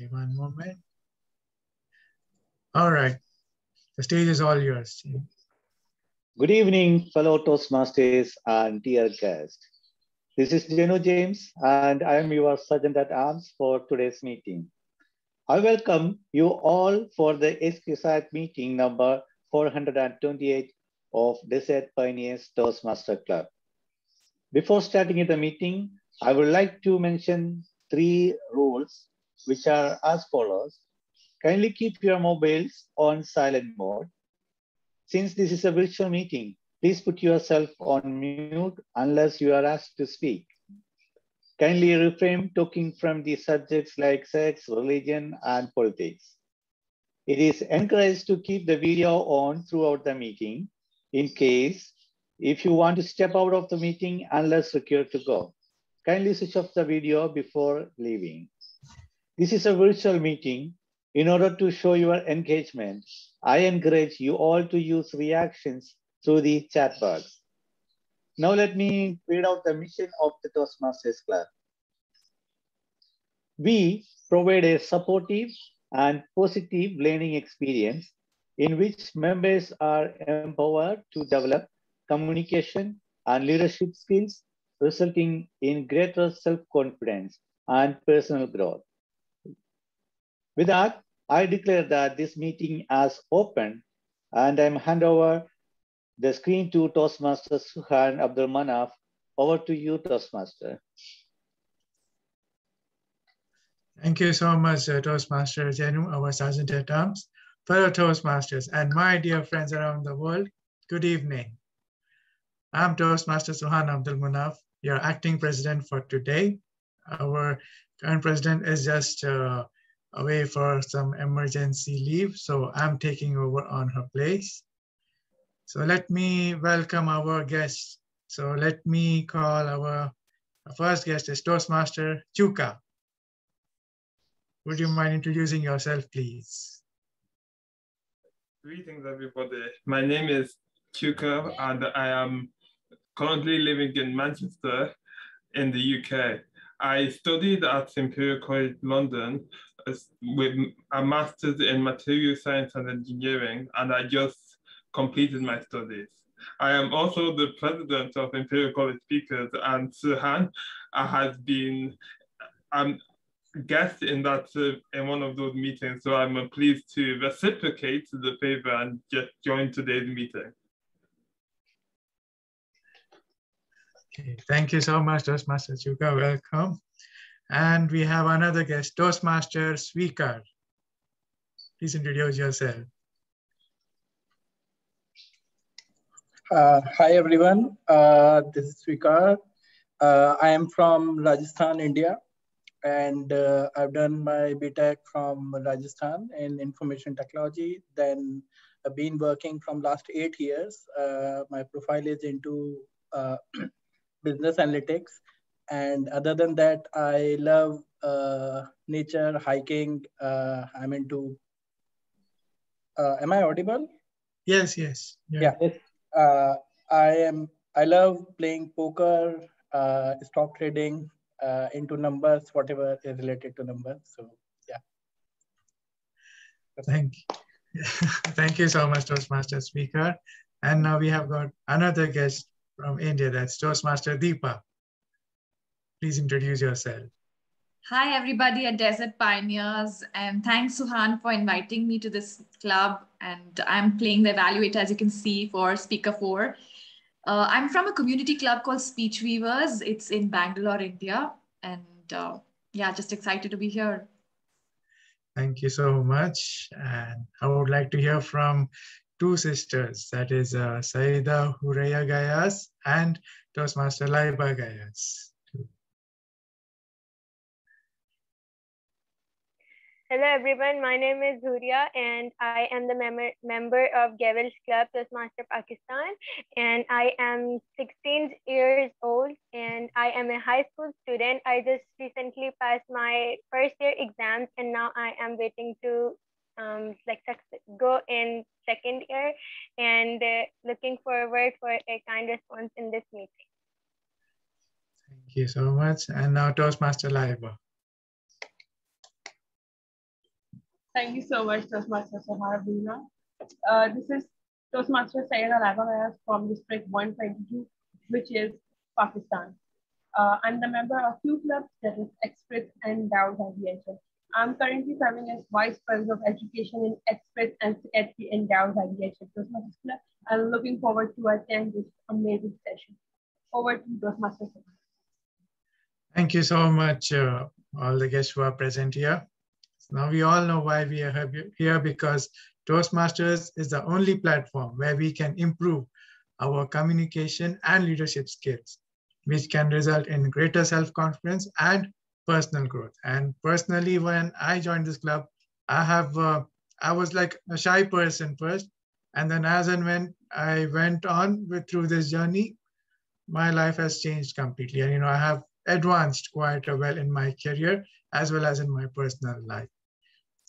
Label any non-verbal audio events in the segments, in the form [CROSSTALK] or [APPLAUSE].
Okay, one moment. All right, the stage is all yours. Good evening, fellow Toastmasters and dear guests. This is Jenu James, and I am your Sergeant at Arms for today's meeting. I welcome you all for the SQSAT meeting number 428 of Desert Pioneers Toastmaster Club. Before starting the meeting, I would like to mention three rules, which are as follows. Kindly keep your mobiles on silent mode. Since this is a virtual meeting, please put yourself on mute unless you are asked to speak. Kindly refrain talking from the subjects like sex, religion, and politics. It is encouraged to keep the video on throughout the meeting in case if you want to step out of the meeting unless required to go. Kindly switch off the video before leaving. This is a virtual meeting. In order to show your engagement, I encourage you all to use reactions through the chat box. Now let me read out the mission of the Toastmasters Club. We provide a supportive and positive learning experience in which members are empowered to develop communication and leadership skills resulting in greater self-confidence and personal growth. With that, I declare that this meeting has opened and I'm hand over the screen to Toastmaster Suhan Abdul Manaf. Over to you, Toastmaster. Thank you so much, uh, Toastmaster Jenu, our Sergeant at Arms, fellow Toastmasters, and my dear friends around the world, good evening. I'm Toastmaster Suhan Abdul Manaf, your acting president for today. Our current president is just uh, away for some emergency leave, so I'm taking over on her place. So let me welcome our guests. So let me call our first guest is Toastmaster Chuka. Would you mind introducing yourself, please? Greetings, everybody. My name is Chuka, and I am currently living in Manchester in the UK. I studied at Imperial College London with a master's in material science and engineering, and I just completed my studies. I am also the president of Imperial College Speakers, and Suhan has been um, guest in that uh, in one of those meetings. So I'm pleased to reciprocate the favor and just join today's meeting. Okay, thank you so much, Toastmaster Chuka. Welcome. And we have another guest, Toastmaster Sweekar. Please introduce yourself. Uh, hi, everyone. Uh, this is Sweekar. Uh, I am from Rajasthan, India, and uh, I've done my BTech from Rajasthan in information technology. Then I've been working from last eight years. Uh, my profile is into uh, [CLEARS THROAT] business analytics. And other than that, I love uh, nature, hiking. Uh, I'm into. Uh, am I audible? Yes, yes. Yeah. yeah. Uh, I am. I love playing poker, uh, stock trading, uh, into numbers, whatever is related to numbers. So yeah. Thank you. [LAUGHS] Thank you so much, Toastmaster Sweekar. And now we have got another guest from India, that's Toastmaster Deepa. Please introduce yourself. Hi, everybody at Desert Pioneers, and thanks, Suhan, for inviting me to this club. And I'm playing the evaluator, as you can see, for Speaker 4. Uh, I'm from a community club called Speech Weavers. It's in Bangalore, India. And uh, yeah, just excited to be here. Thank you so much. And I would like to hear from two sisters, that is uh, Saida Hooriya Gayas and Toastmaster Laiba Gayas. Hello everyone, my name is Hooriya and I am the mem member of Gevels Club Toastmaster Pakistan and I am 16 years old and I am a high school student. I just recently passed my first year exams and now I am waiting to um, like go in second year and uh, looking forward for a kind response in this meeting. Thank you so much. And now Toastmaster Laiba. Thank you so much, Toastmaster Sahara Bina. Uh, this is Toastmaster Syed Al from District 122, which is Pakistan. Uh, I'm the member of two clubs, that is Express and Dowd IDHS. I'm currently serving as Vice President of Education in Express and Secretary in Dowd IDHS Toastmasters Club. I'm looking forward to attend this amazing session. Over to Toastmaster Thank you so much, uh, all the guests who are present here. Now we all know why we are here because Toastmasters is the only platform where we can improve our communication and leadership skills, which can result in greater self-confidence and personal growth. And personally, when I joined this club, I have uh, I was like a shy person first, and then as and when I went on with through this journey, my life has changed completely. And you know, I have advanced quite well in my career as well as in my personal life.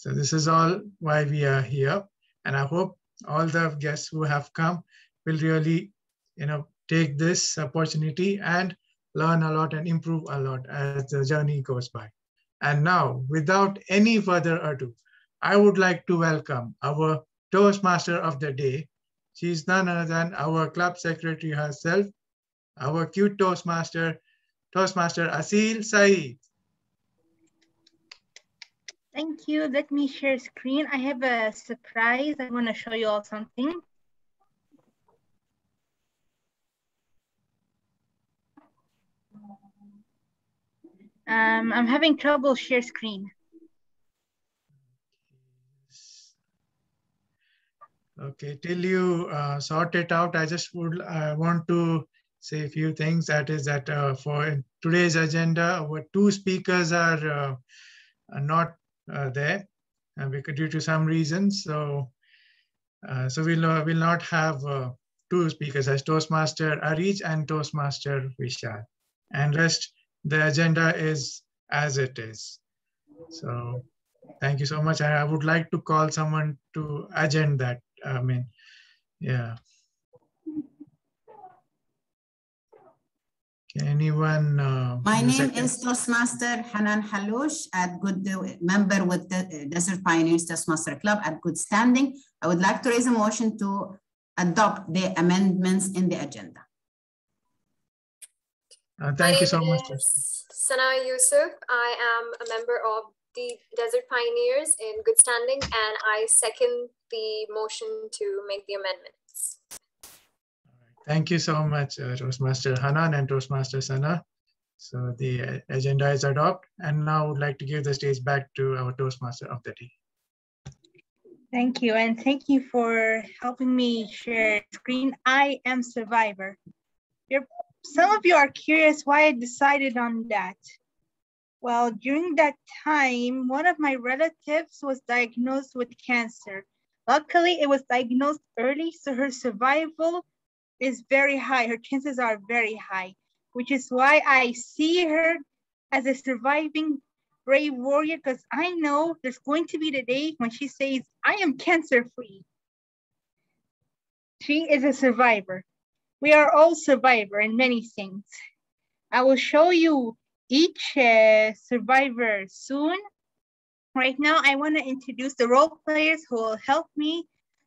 So this is all why we are here. And I hope all the guests who have come will really, you know, take this opportunity and learn a lot and improve a lot as the journey goes by. And now, without any further ado, I would like to welcome our Toastmaster of the day. She's none other than our club secretary herself, our cute Toastmaster, Toastmaster Asil Saeed. Thank you. Let me share screen. I have a surprise. I want to show you all something. Um, I'm having trouble share screen. Okay, till you uh, sort it out, I just would I want to say a few things. That is that uh, for today's agenda, our two speakers are, uh, are not uh, there uh, because due to some reasons. So, uh, so we'll we'll not have two speakers as Toastmaster Arij and Toastmaster Vishal, and rest the agenda is as it is. So, thank you so much. I would like to call someone to agenda that. I mean, yeah. Anyone? Uh, My name is Toastmaster Hanan Haloush, at good member with the Desert Pioneers Toastmaster Club at good standing. I would like to raise a motion to adopt the amendments in the agenda. Uh, thank you so much. Sana Yusuf. I am a member of the Desert Pioneers in good standing, and I second the motion to make the amendments. Thank you so much, uh, Toastmaster Hanan and Toastmaster Sana. So the agenda is adopted. And now I would like to give the stage back to our Toastmaster of the day. Thank you. And thank you for helping me share screen. I am survivor. You're, some of you are curious why I decided on that. Well, during that time, one of my relatives was diagnosed with cancer. Luckily, it was diagnosed early, so her survival is very high. Her chances are very high, which is why I see her as a surviving brave warrior because I know there's going to be the day when she says, I am cancer free. She is a survivor. We are all survivor in many things. I will show you each uh, survivor soon. Right now, I want to introduce the role players who will help me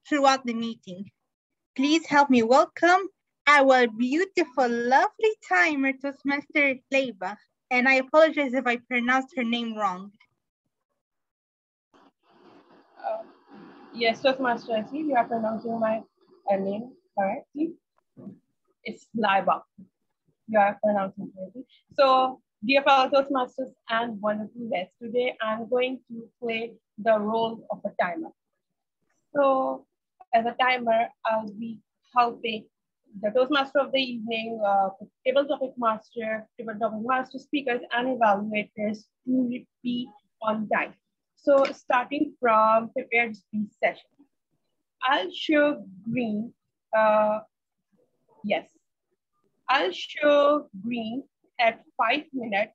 throughout the meeting. Please help me welcome our beautiful, lovely timer, to Toastmaster Leiba. And I apologize if I pronounced her name wrong. Uh, yes, Toastmaster, I see you are pronouncing my uh, name correctly. It's Leiba. You are pronouncing it correctly. So, dear fellow Toastmasters and wonderful guests, today I'm going to play the role of a timer. So, as a timer, I'll be helping the Toastmaster of the evening, uh, table topic master, table topic master speakers, and evaluators to be on time. So starting from prepared speech session, I'll show green. Uh, yes, I'll show green at five minutes,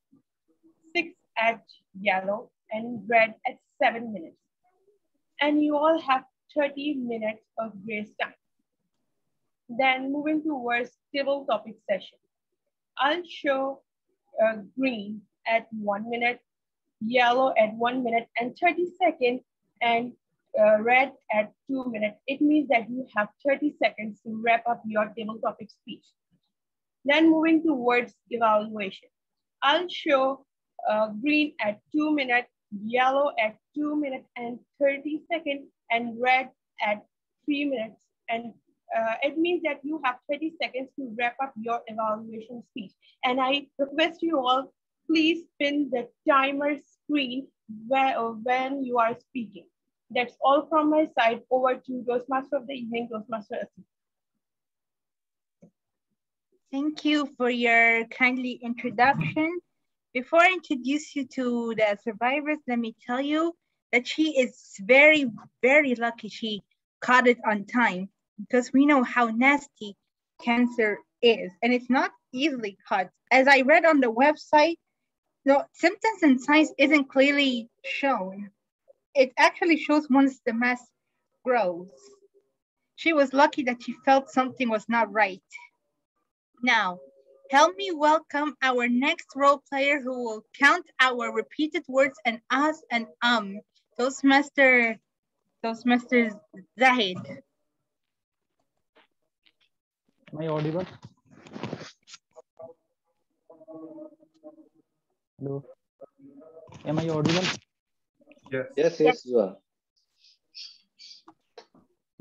six at yellow, and red at seven minutes. And you all have 30 minutes of grace time. Then moving towards table topic session. I'll show uh, green at one minute, yellow at one minute and 30 seconds, and uh, read at two minutes, it means that you have 30 seconds to wrap up your table topic speech. Then moving towards evaluation. I'll show uh, green at two minutes, yellow at two minutes and 30 seconds, and read at three minutes. And uh, it means that you have 30 seconds to wrap up your evaluation speech. And I request you all, please pin the timer screen where, when you are speaking. That's all from my side. Over to Toastmaster of the evening, Toastmaster Asi. Thank you for your kindly introduction. Before I introduce you to the survivors, let me tell you that she is very, very lucky she caught it on time because we know how nasty cancer is and it's not easily caught. As I read on the website, the symptoms and signs isn't clearly shown. It actually shows once the mass grows. She was lucky that she felt something was not right. Now, help me welcome our next role player who will count our repeated words and us and um. Toastmaster, Toastmaster Zahid. Am I audible? Hello. Am I audible? Yes. Yes, yes, you are.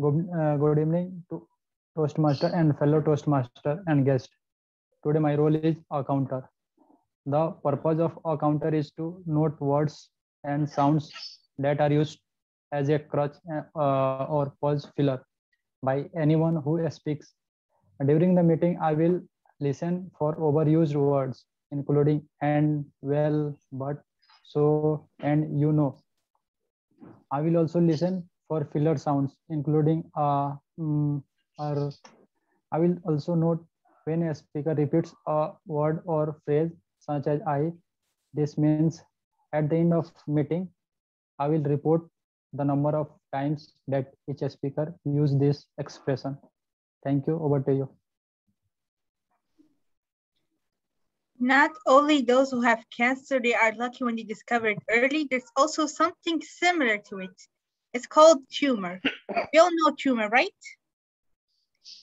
Good, uh, good evening to Toastmaster and fellow Toastmaster and guest. Today my role is a counter. The purpose of a counter is to note words and sounds that are used as a crutch uh, or pause filler by anyone who speaks. During the meeting, I will listen for overused words, including and, well, but, so, and you know. I will also listen for filler sounds, including uh, mm, or I will also note when a speaker repeats a word or phrase such as I. This means at the end of meeting, I will report the number of times that each speaker used this expression. Thank you. Over to you. Not only those who have cancer, they are lucky when they discover it early. There's also something similar to it. It's called tumor. We all know tumor, right?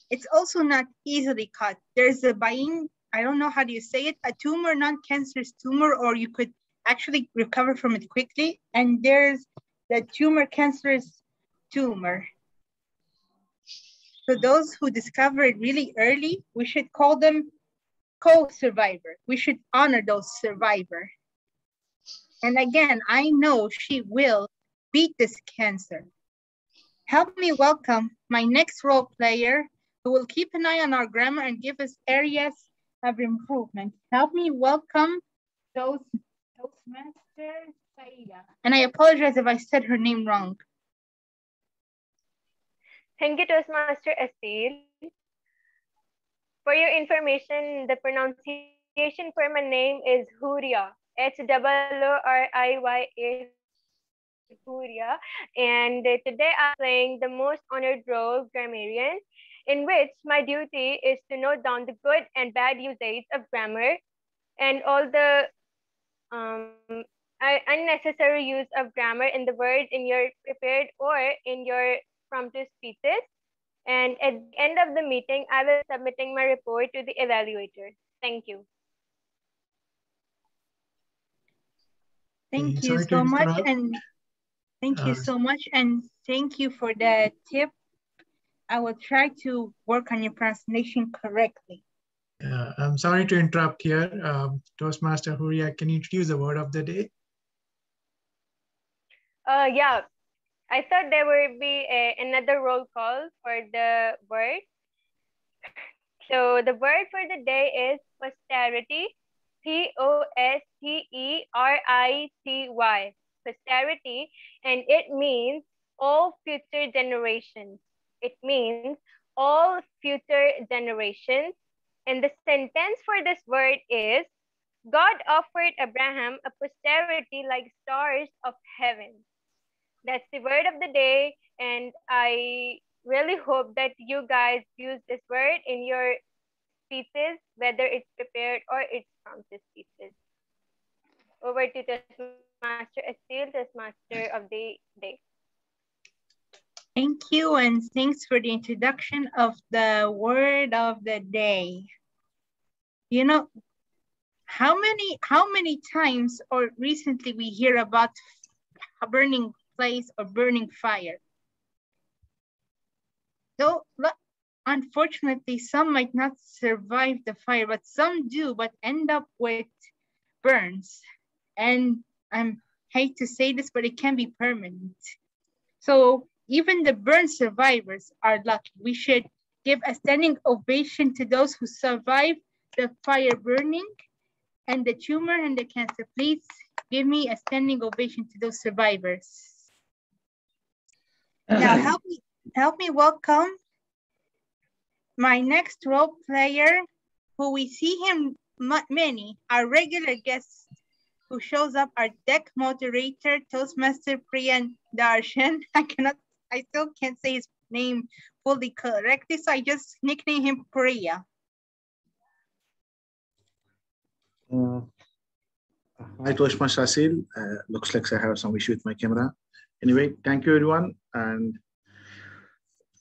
It's also not easily caught. There's a buying, I don't know how do you say it, a tumor, non-cancerous tumor, or you could actually recover from it quickly. And there's the tumor cancerous tumor. So those who discover it really early, we should call them co-survivor. We should honor those survivor. And again, I know she will beat this cancer. Help me welcome my next role player who will keep an eye on our grammar and give us areas of improvement. Help me welcome those Toastmaster Saida. And I apologize if I said her name wrong. Thank you, Toastmaster Asil. For your information, the pronunciation for my name is Hooriya. H-O-O-R-I-Y-A. Hooriya. And today I'm playing the most honored role, grammarian, in which my duty is to note down the good and bad usage of grammar and all the um, unnecessary use of grammar in the words in your prepared or in your prompted speeches. And at the end of the meeting, I will submitting my report to the evaluator. Thank you. Thank you so much. And thank you uh, so much. And thank you for the tip. I will try to work on your pronunciation correctly. Uh, I'm sorry to interrupt here. Um, Toastmaster Hooriya, can you introduce the word of the day? Uh, yeah, I thought there would be a, another roll call for the word. So the word for the day is posterity, P-O-S-T-E-R-I-T-Y, posterity, and it means all future generations. It means all future generations and the sentence for this word is God offered Abraham a posterity like stars of heaven. That's the word of the day. And I really hope that you guys use this word in your speeches, whether it's prepared or it's prompted speeches. Over to the master Estil, the master of the day. Thank you, and thanks for the introduction of the word of the day. You know, how many how many times or recently we hear about a burning place or burning fire? Though unfortunately, some might not survive the fire, but some do, but end up with burns. And I hate to say this, but it can be permanent. So even the burn survivors are lucky. We should give a standing ovation to those who survived the fire burning and the tumor and the cancer. Please give me a standing ovation to those survivors. Uh-huh. Now help me, help me welcome my next role player who we see him many, our regular guest who shows up, our tech moderator, Toastmaster Priyan Darshan. [LAUGHS] I cannot I still can't say his name fully correctly, so I just nickname him Priya. Hi, Toshmaster Asil. Uh, looks like I have some issue with my camera. Anyway, thank you everyone. And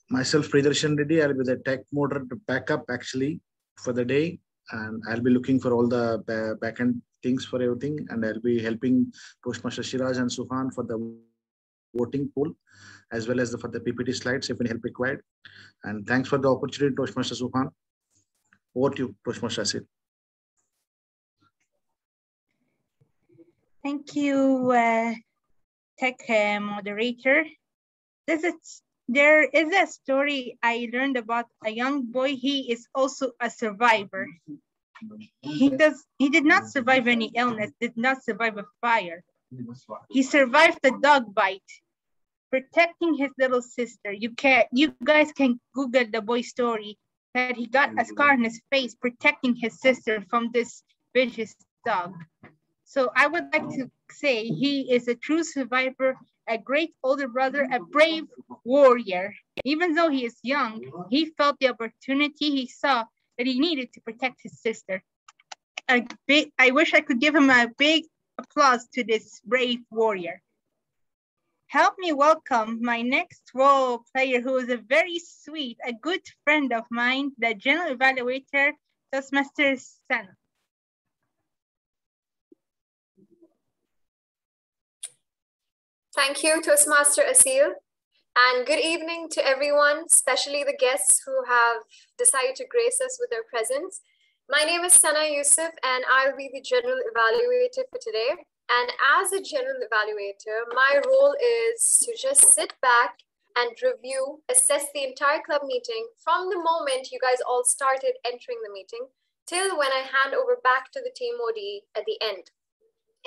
myself, Priyadarshan Reddy, I'll be the tech motor backup actually for the day. And I'll be looking for all the backend things for everything. And I'll be helping Toastmaster Shiraj and Suhan for the voting poll as well as the, for the PPT slides if any help required. And thanks for the opportunity, Toshmaster Suhan. Over to you, Toshmaster Asil. Thank you, uh, tech uh, moderator. This is, there is a story I learned about a young boy. He is also a survivor. He does. He did not survive any illness. Did not survive a fire. He survived the dog bite protecting his little sister. You can you guys can Google the boy story that he got a scar on his face protecting his sister from this vicious dog. So I would like to say he is a true survivor, a great older brother, a brave warrior. Even though he is young, he felt the opportunity he saw that he needed to protect his sister. A big, I wish I could give him a big applause to this brave warrior. Help me welcome my next role player who is a very sweet, a good friend of mine, the general evaluator, Toastmaster Sana. Thank you, Toastmaster Asil. And good evening to everyone, especially the guests who have decided to grace us with their presence. My name is Sana Yusuf, and I'll be the general evaluator for today. And as a general evaluator, my role is to just sit back and review, assess the entire club meeting from the moment you guys all started entering the meeting till when I hand over back to the TMOD at the end.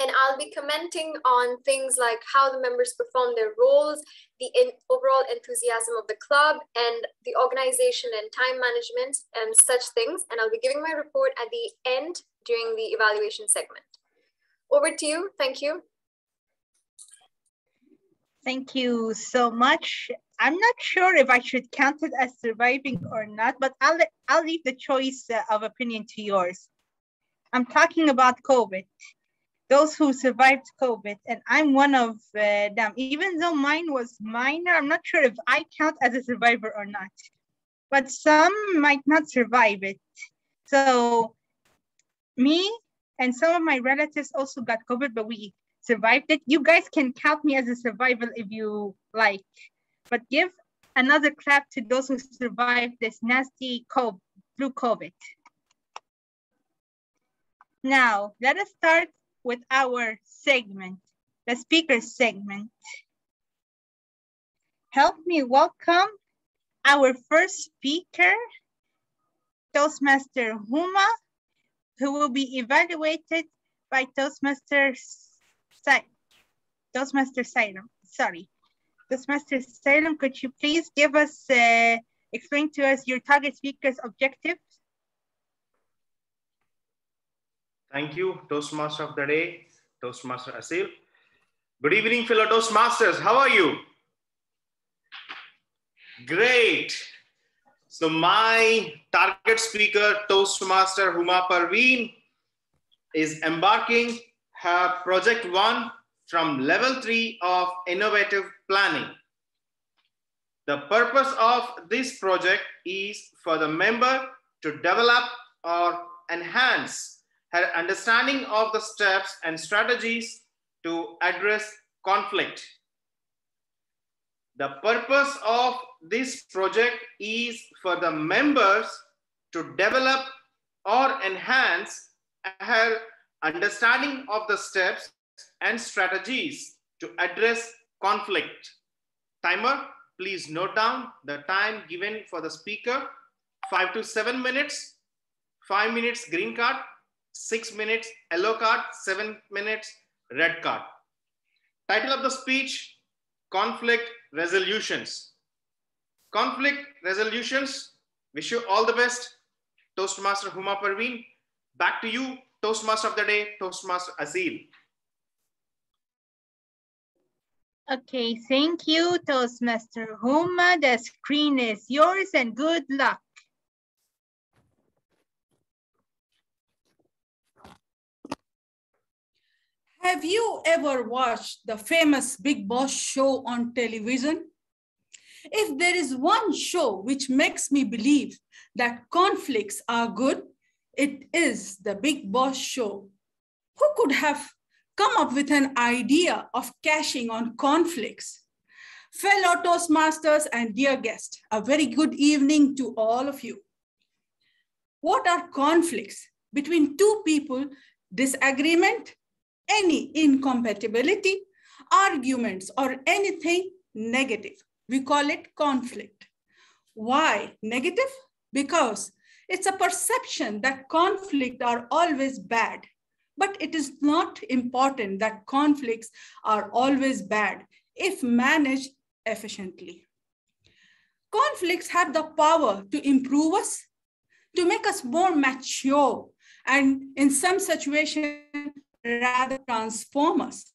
And I'll be commenting on things like how the members perform their roles, the overall enthusiasm of the club, and the organization and time management and such things. And I'll be giving my report at the end during the evaluation segment. Over to you. Thank you. Thank you so much. I'm not sure if I should count it as surviving or not, but I'll, I'll leave the choice uh, of opinion to yours. I'm talking about COVID, those who survived COVID, and I'm one of uh, them. Even though mine was minor, I'm not sure if I count as a survivor or not, but some might not survive it. So me, and some of my relatives also got COVID, but we survived it. You guys can count me as a survivor if you like, but give another clap to those who survived this nasty COVID, flu COVID. Now, let us start with our segment, the speaker segment. Help me welcome our first speaker, Toastmaster Huma who will be evaluated by Toastmaster Toastmaster Salem. Sorry. Toastmaster Salem, could you please give us, uh, explain to us your target speaker's objectives? Thank you, Toastmaster of the day, Toastmaster Asil. Good evening, fellow Toastmasters. How are you? Great. So my target speaker, Toastmaster Huma Parveen, is embarking her project one from level three of innovative planning. The purpose of this project is for the member to develop or enhance her understanding of the steps and strategies to address conflict. The purpose of this project is for the members to develop or enhance her understanding of the steps and strategies to address conflict. Timer, please note down the time given for the speaker, five to seven minutes, five minutes green card, six minutes yellow card, seven minutes red card. Title of the speech, conflict resolutions. Conflict resolutions, wish you all the best. Toastmaster Huma Parveen, back to you, Toastmaster of the day, Toastmaster Asil. Okay, thank you, Toastmaster Huma. The screen is yours and good luck. Have you ever watched the famous Bigg Boss show on television? If there is one show which makes me believe that conflicts are good, it is the Bigg Boss show. Who could have come up with an idea of cashing on conflicts? Fellow Toastmasters and dear guests, a very good evening to all of you. What are conflicts between two people, disagreement, any incompatibility, arguments, or anything negative? We call it conflict. Why negative? Because it's a perception that conflict are always bad. But it is not important that conflicts are always bad if managed efficiently. Conflicts have the power to improve us, to make us more mature, and in some situations, rather transform us.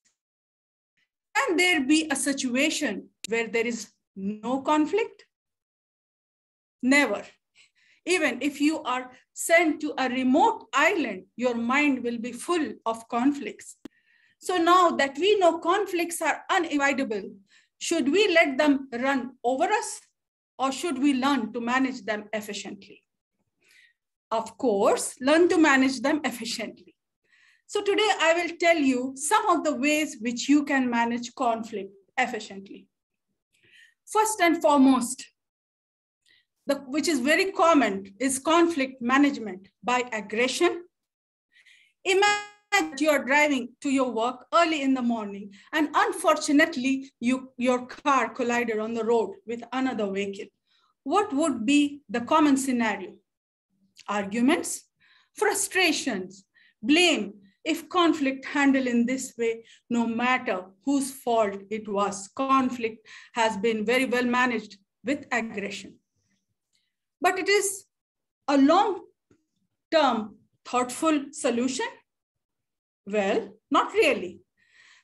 Can there be a situation where there is no conflict? Never. Even if you are sent to a remote island, your mind will be full of conflicts. So now that we know conflicts are unavoidable, should we let them run over us or should we learn to manage them efficiently? Of course, learn to manage them efficiently. So today I will tell you some of the ways which you can manage conflict efficiently. First and foremost, the, which is very common, is conflict management by aggression. Imagine you are driving to your work early in the morning and unfortunately you, your car collided on the road with another vehicle. What would be the common scenario? Arguments, frustrations, blame, if conflict handled in this way, no matter whose fault it was, conflict has been very well managed with aggression. But it is a long-term thoughtful solution? Well, not really.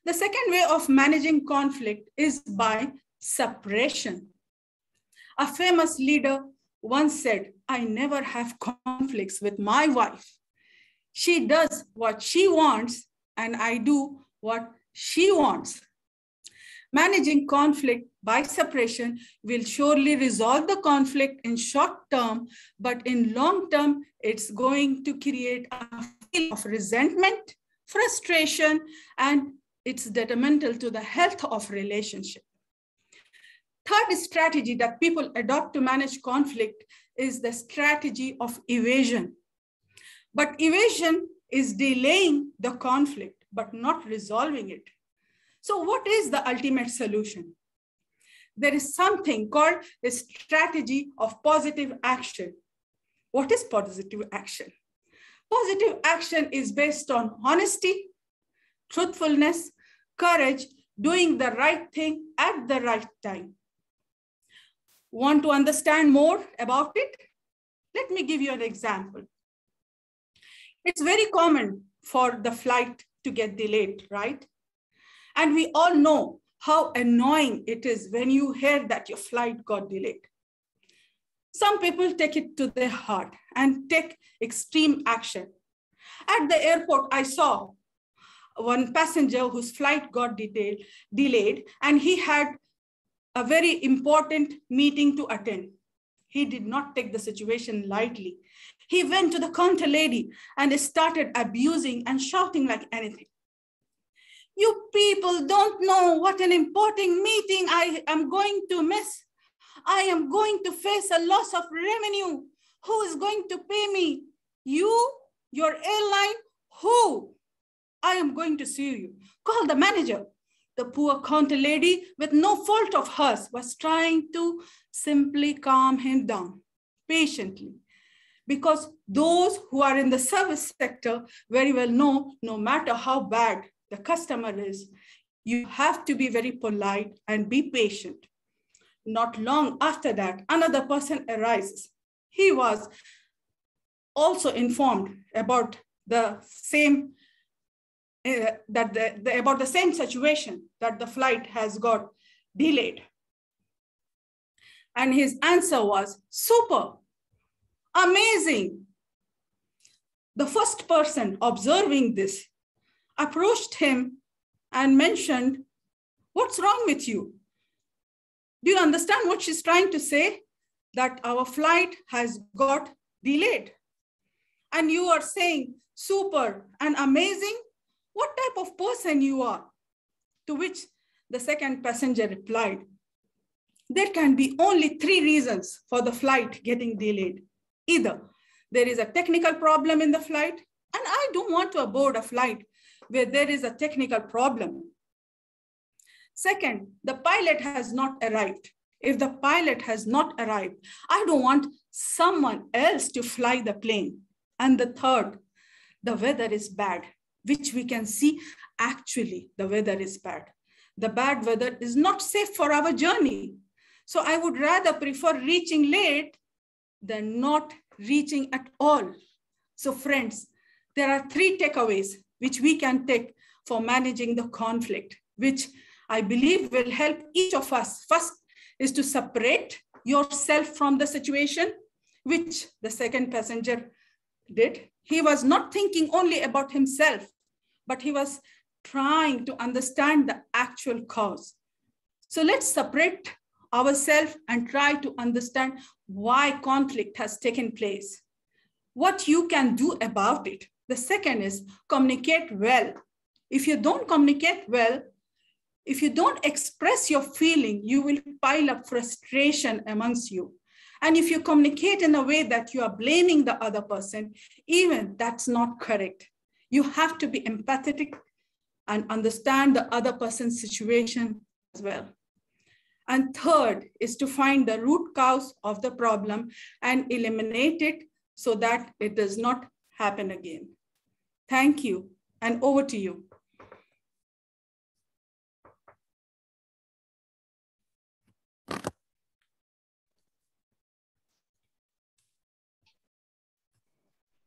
The second way of managing conflict is by suppression. A famous leader once said, I never have conflicts with my wife she does what she wants and I do what she wants. Managing conflict by suppression will surely resolve the conflict in short term, but in long term, it's going to create a feel of resentment, frustration, and it's detrimental to the health of relationship. Third strategy that people adopt to manage conflict is the strategy of evasion. But evasion is delaying the conflict, but not resolving it. So what is the ultimate solution? There is something called a strategy of positive action. What is positive action? Positive action is based on honesty, truthfulness, courage, doing the right thing at the right time. Want to understand more about it? Let me give you an example. It's very common for the flight to get delayed, right? And we all know how annoying it is when you hear that your flight got delayed. Some people take it to their heart and take extreme action. At the airport, I saw one passenger whose flight got delayed, delayed and he had a very important meeting to attend. He did not take the situation lightly. He went to the counter lady and started abusing and shouting like anything. You people don't know what an important meeting I am going to miss. I am going to face a loss of revenue. Who is going to pay me? You, your airline, who? I am going to sue you. Call the manager. The poor counter lady, with no fault of hers, was trying to simply calm him down patiently. Because those who are in the service sector very well know no matter how bad the customer is, you have to be very polite and be patient. Not long after that, another person arises. He was also informed about the same uh, that the, the, about the same situation that the flight has got delayed. And his answer was super, amazing. The first person observing this approached him and mentioned, What's wrong with you? Do you understand what she's trying to say? That our flight has got delayed. And you are saying super and amazing what type of person you are? To which the second passenger replied, there can be only three reasons for the flight getting delayed. Either there is a technical problem in the flight, and I don't want to board a flight where there is a technical problem. Second, the pilot has not arrived. If the pilot has not arrived, I don't want someone else to fly the plane. And the third, the weather is bad which we can see actually the weather is bad. The bad weather is not safe for our journey. So I would rather prefer reaching late than not reaching at all. So friends, there are three takeaways which we can take for managing the conflict, which I believe will help each of us. First is to separate yourself from the situation, which the second passenger did. He was not thinking only about himself, but he was trying to understand the actual cause. So let's separate ourselves and try to understand why conflict has taken place, what you can do about it. The second is communicate well. If you don't communicate well, if you don't express your feeling, you will pile up frustration amongst you. And if you communicate in a way that you are blaming the other person, even that's not correct. You have to be empathetic and understand the other person's situation as well. And third is to find the root cause of the problem and eliminate it so that it does not happen again. Thank you, and over to you.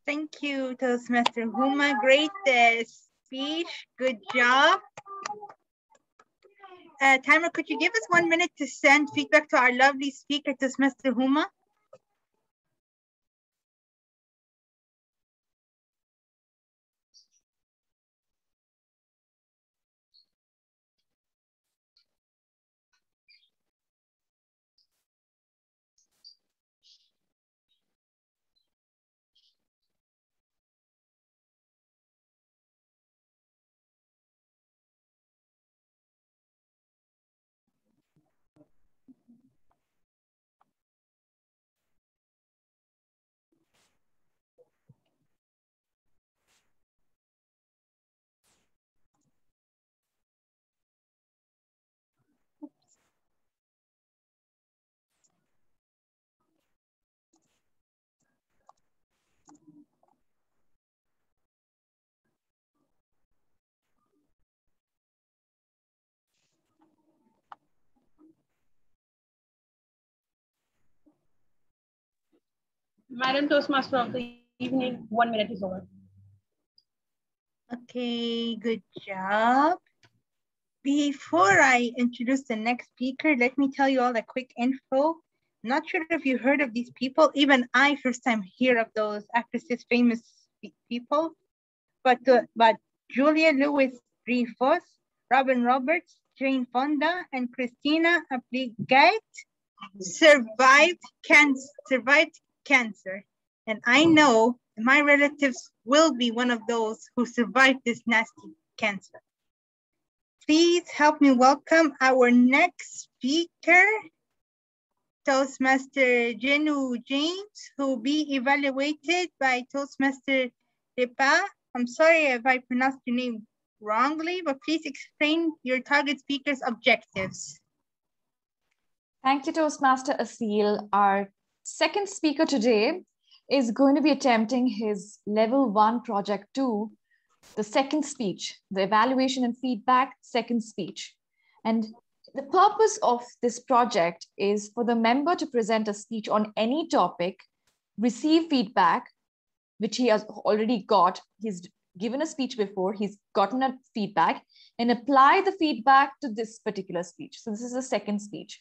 Thank you, Toastmaster Huma. Great uh, speech. Good job. Uh, Timer, could you give us one minute to send feedback to our lovely speaker, Mr. Huma? Madam Toastmaster of the evening, one minute is over. Okay, good job. Before I introduce the next speaker, let me tell you all a quick info. Not sure if you heard of these people. Even I first time hear of those actresses, famous people. But uh, but Julia Louis Dreyfus, Robin Roberts, Jane Fonda, and Christina Applegate survived, can survived cancer. And I hmm. know my relatives will be one of those who survived this nasty cancer. Please help me welcome our next speaker, Toastmaster Jenu James, who will be evaluated by Toastmaster Ripa. I'm sorry if I pronounced your name wrongly, but please explain your target speaker's objectives. Thank you, Toastmaster Asil. Our second speaker today is going to be attempting his level one project two, the second speech, the evaluation and feedback second speech. And the purpose of this project is for the member to present a speech on any topic, receive feedback, which he has already got. He's given a speech before, he's gotten a feedback, and apply the feedback to this particular speech. So this is the second speech.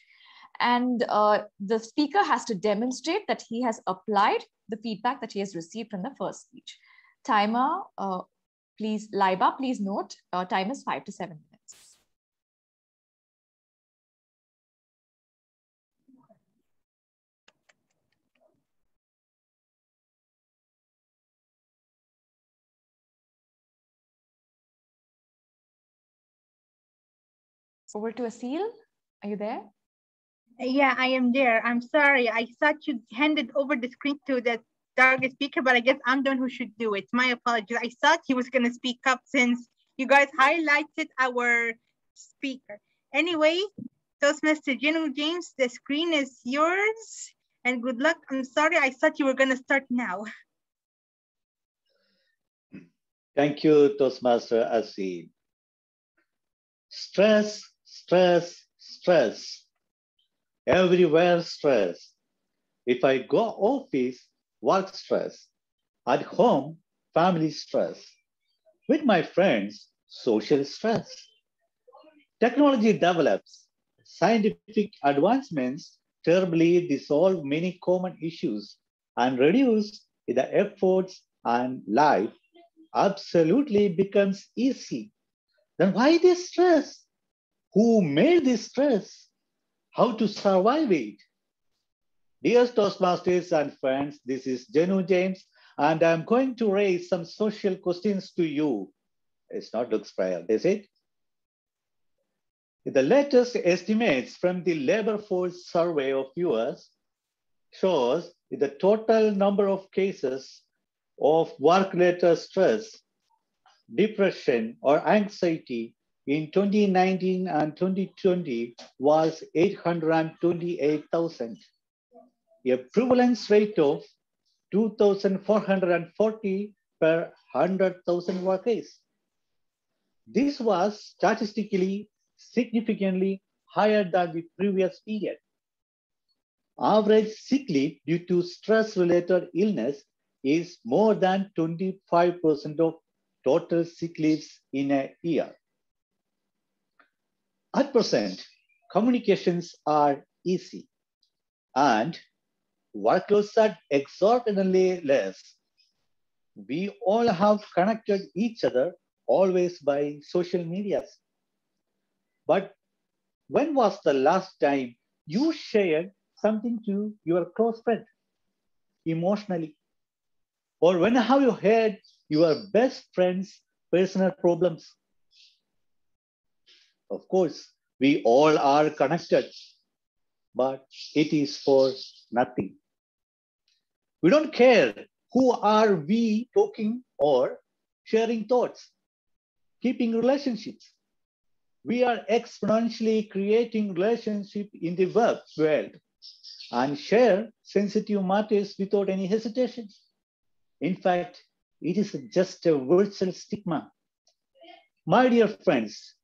And uh, the speaker has to demonstrate that he has applied the feedback that he has received from the first speech. Timer, uh, please, Laiba, please note, uh, time is five to seven minutes. Over to Asil. Are you there? Yeah, I am there. I'm sorry. I thought you handed over the screen to the target speaker, but I guess I'm the one who should do it. My apologies. I thought he was going to speak up since you guys highlighted our speaker. Anyway, Toastmaster General James, the screen is yours and good luck. I'm sorry, I thought you were going to start now. Thank you, Toastmaster Asil. Stress, stress, stress. Everywhere stress. If I go office, work stress. At home, family stress. With my friends, social stress. Technology develops. Scientific advancements terribly dissolve many common issues and reduce the efforts and life absolutely becomes easy. Then why this stress? Who made this stress? How to survive it? Dear Toastmasters and friends, this is Jenu James, and I'm going to raise some social questions to you. It's not looks fair, is it? The latest estimates from the labor force survey of US shows the total number of cases of work-related stress, depression, or anxiety in 2019 and 2020 was 828,000. A prevalence rate of 2,440 per 100,000 workers. This was statistically significantly higher than the previous period. Average sick leave due to stress-related illness is more than 25% of total sick leaves in a year. At present, communications are easy and workloads are exorbitantly less. We all have connected each other always by social medias. But when was the last time you shared something to your close friend emotionally? Or when have you heard your best friend's personal problems? Of course, we all are connected, but it is for nothing. We don't care who are we talking or sharing thoughts, keeping relationships. We are exponentially creating relationship in the work world and share sensitive matters without any hesitation. In fact, it is just a virtual stigma. My dear friends,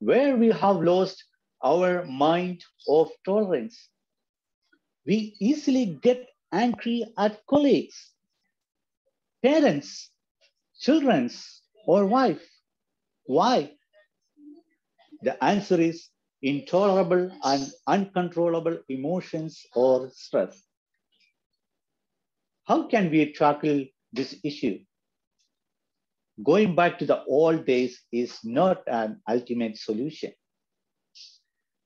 where we have lost our mind of tolerance, we easily get angry at colleagues, parents, children, or wife. Why? The answer is intolerable and uncontrollable emotions or stress. How can we tackle this issue? Going back to the old days is not an ultimate solution.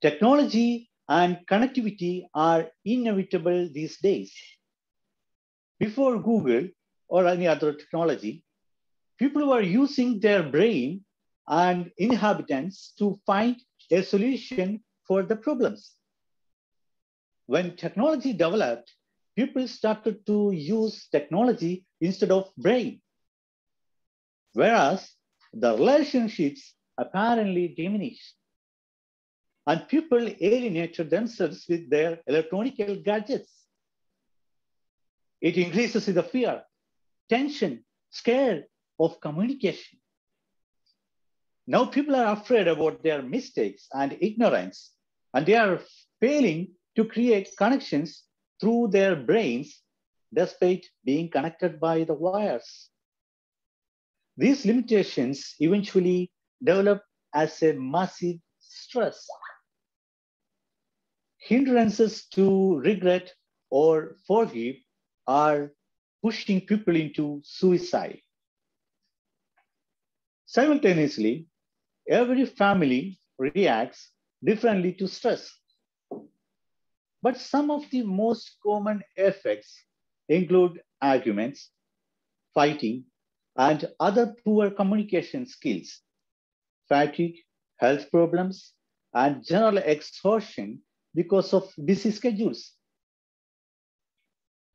Technology and connectivity are inevitable these days. Before Google or any other technology, people were using their brain and inhabitants to find a solution for the problems. When technology developed, people started to use technology instead of brain. Whereas the relationships apparently diminished. And people alienated themselves with their electronic gadgets. It increases the fear, tension, scare of communication. Now people are afraid about their mistakes and ignorance, and they are failing to create connections through their brains despite being connected by the wires. These limitations eventually develop as a massive stress. Hindrances to regret or forgive are pushing people into suicide. Simultaneously, every family reacts differently to stress. But some of the most common effects include arguments, fighting, and other poor communication skills, fatigue, health problems, and general exhaustion because of busy schedules.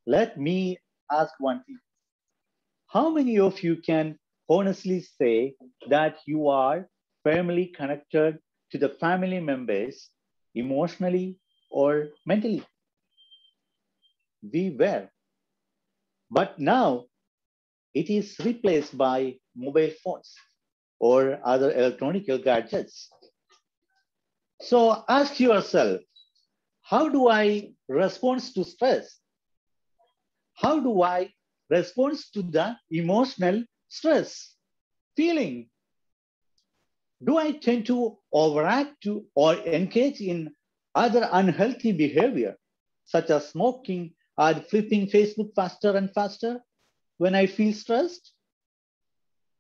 Let me ask one thing. How many of you can honestly say that you are firmly connected to the family members emotionally or mentally? We were. But now it is replaced by mobile phones or other electronic gadgets. So ask yourself, how do I respond to stress? How do I respond to the emotional stress feeling? Do I tend to overact to or engage in other unhealthy behavior, such as smoking or flipping Facebook faster and faster? When I feel stressed?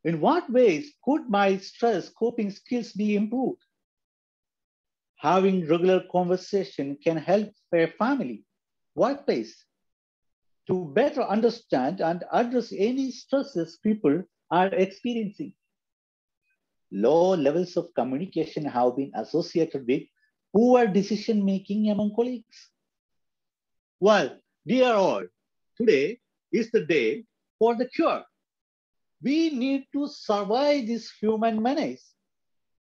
In what ways could my stress coping skills be improved? Having regular conversation can help a family, workplace, to better understand and address any stresses people are experiencing. Low levels of communication have been associated with poor decision making among colleagues. Well, dear all, today is the day for the cure. We need to survive this human menace.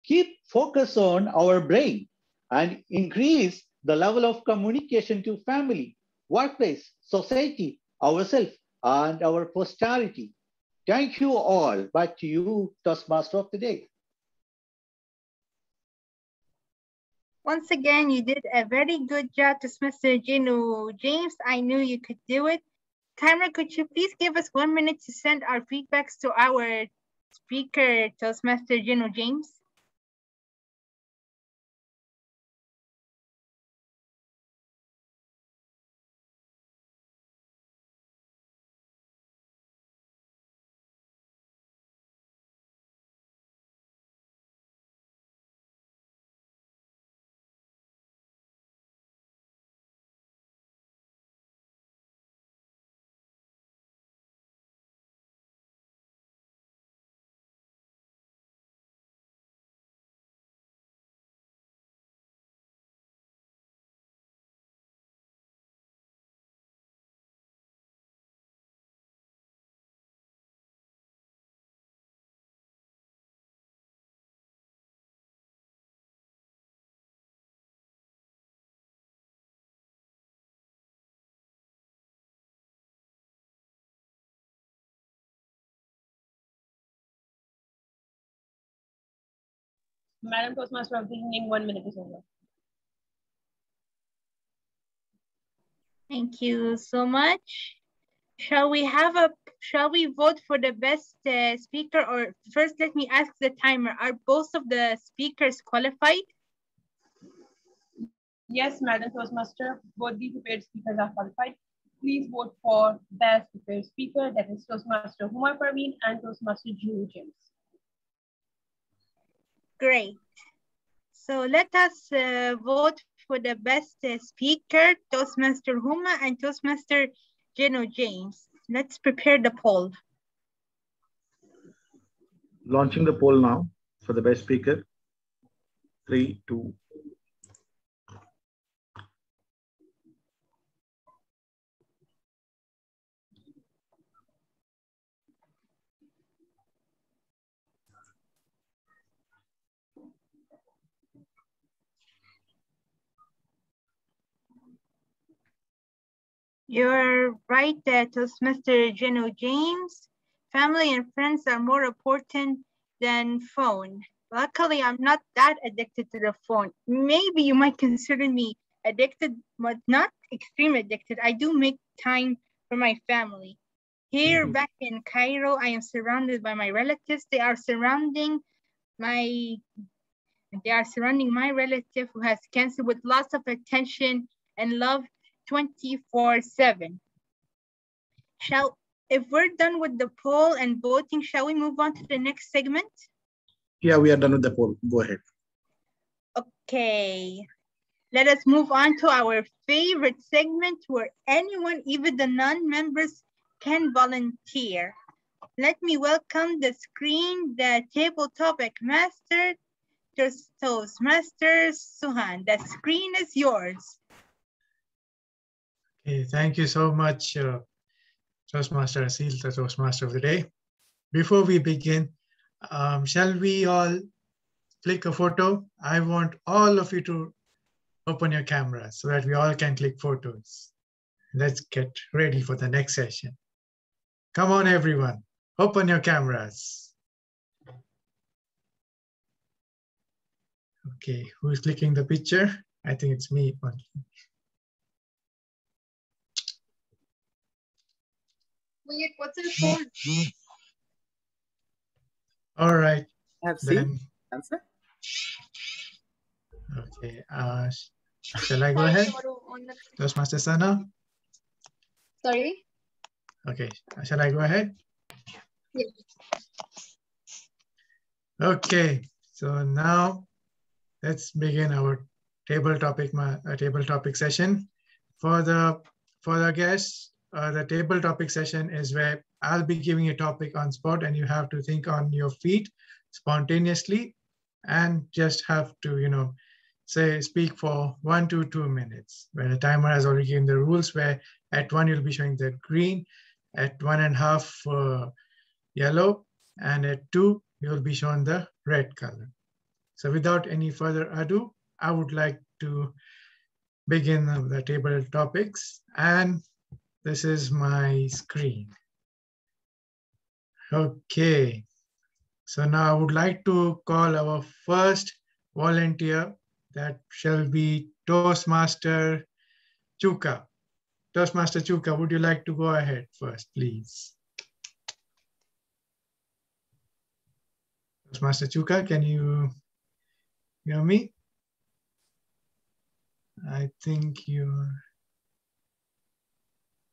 Keep focus on our brain and increase the level of communication to family, workplace, society, ourselves, and our posterity. Thank you all. Back to you, Toastmaster of the Day. Once again, you did a very good job, Toastmaster Jenu James. I knew you could do it. Cameron, could you please give us one minute to send our feedbacks to our speaker, Toastmaster Jenu James? Madam Toastmaster of the evening, one minute is over. Thank you so much. Shall we have a, shall we vote for the best uh, speaker or first let me ask the timer, are both of the speakers qualified? Yes, Madam Toastmaster, both the prepared speakers are qualified. Please vote for best prepared speaker, that is Toastmaster Humar Parveen and Toastmaster Julie James. Great. So let us uh, vote for the best uh, speaker, Toastmaster Huma and Toastmaster Jenu James. Let's prepare the poll. Launching the poll now for the best speaker. Three, two, You're right, uh, Toastmaster Jenu James. Family and friends are more important than phone. Luckily, I'm not that addicted to the phone. Maybe you might consider me addicted, but not extreme addicted. I do make time for my family. Here Mm-hmm. back in Cairo, I am surrounded by my relatives. They are surrounding my they are surrounding my relative who has cancer with lots of attention and love 24 7. Shall, if we're done with the poll and voting, shall we move on to the next segment? Yeah, we are done with the poll. Go ahead. Okay. Let us move on to our favorite segment where anyone, even the non-members, can volunteer. Let me welcome the screen, the table topic master, Toastmaster Suhan. The screen is yours. Thank you so much, uh, Toastmaster Asil, the Toastmaster of the day. Before we begin, um, shall we all click a photo? I want all of you to open your cameras so that we all can click photos. Let's get ready for the next session. Come on, everyone, open your cameras. Okay, who's clicking the picture? I think it's me Wait, what's your phone? All right. Have seen Then, answer. okay. Uh, shall I go ahead? Toastmaster Sana? Sorry? Okay. Shall I go ahead? Yes. Okay. So now let's begin our table topic, ma- uh, table topic session. For the for the guests, uh, the table topic session is where I'll be giving a topic on spot, and you have to think on your feet spontaneously, and just have to you know say speak for one to two minutes. Where the timer has already given the rules, where at one you'll be showing the green, at one and a half uh, yellow, and at two you'll be shown the red color. So without any further ado, I would like to begin the table topics and this is my screen. Okay, so now I would like to call our first volunteer that shall be Toastmaster Chuka. Toastmaster Chuka, would you like to go ahead first, please? Toastmaster Chuka, can you hear me? I think you're,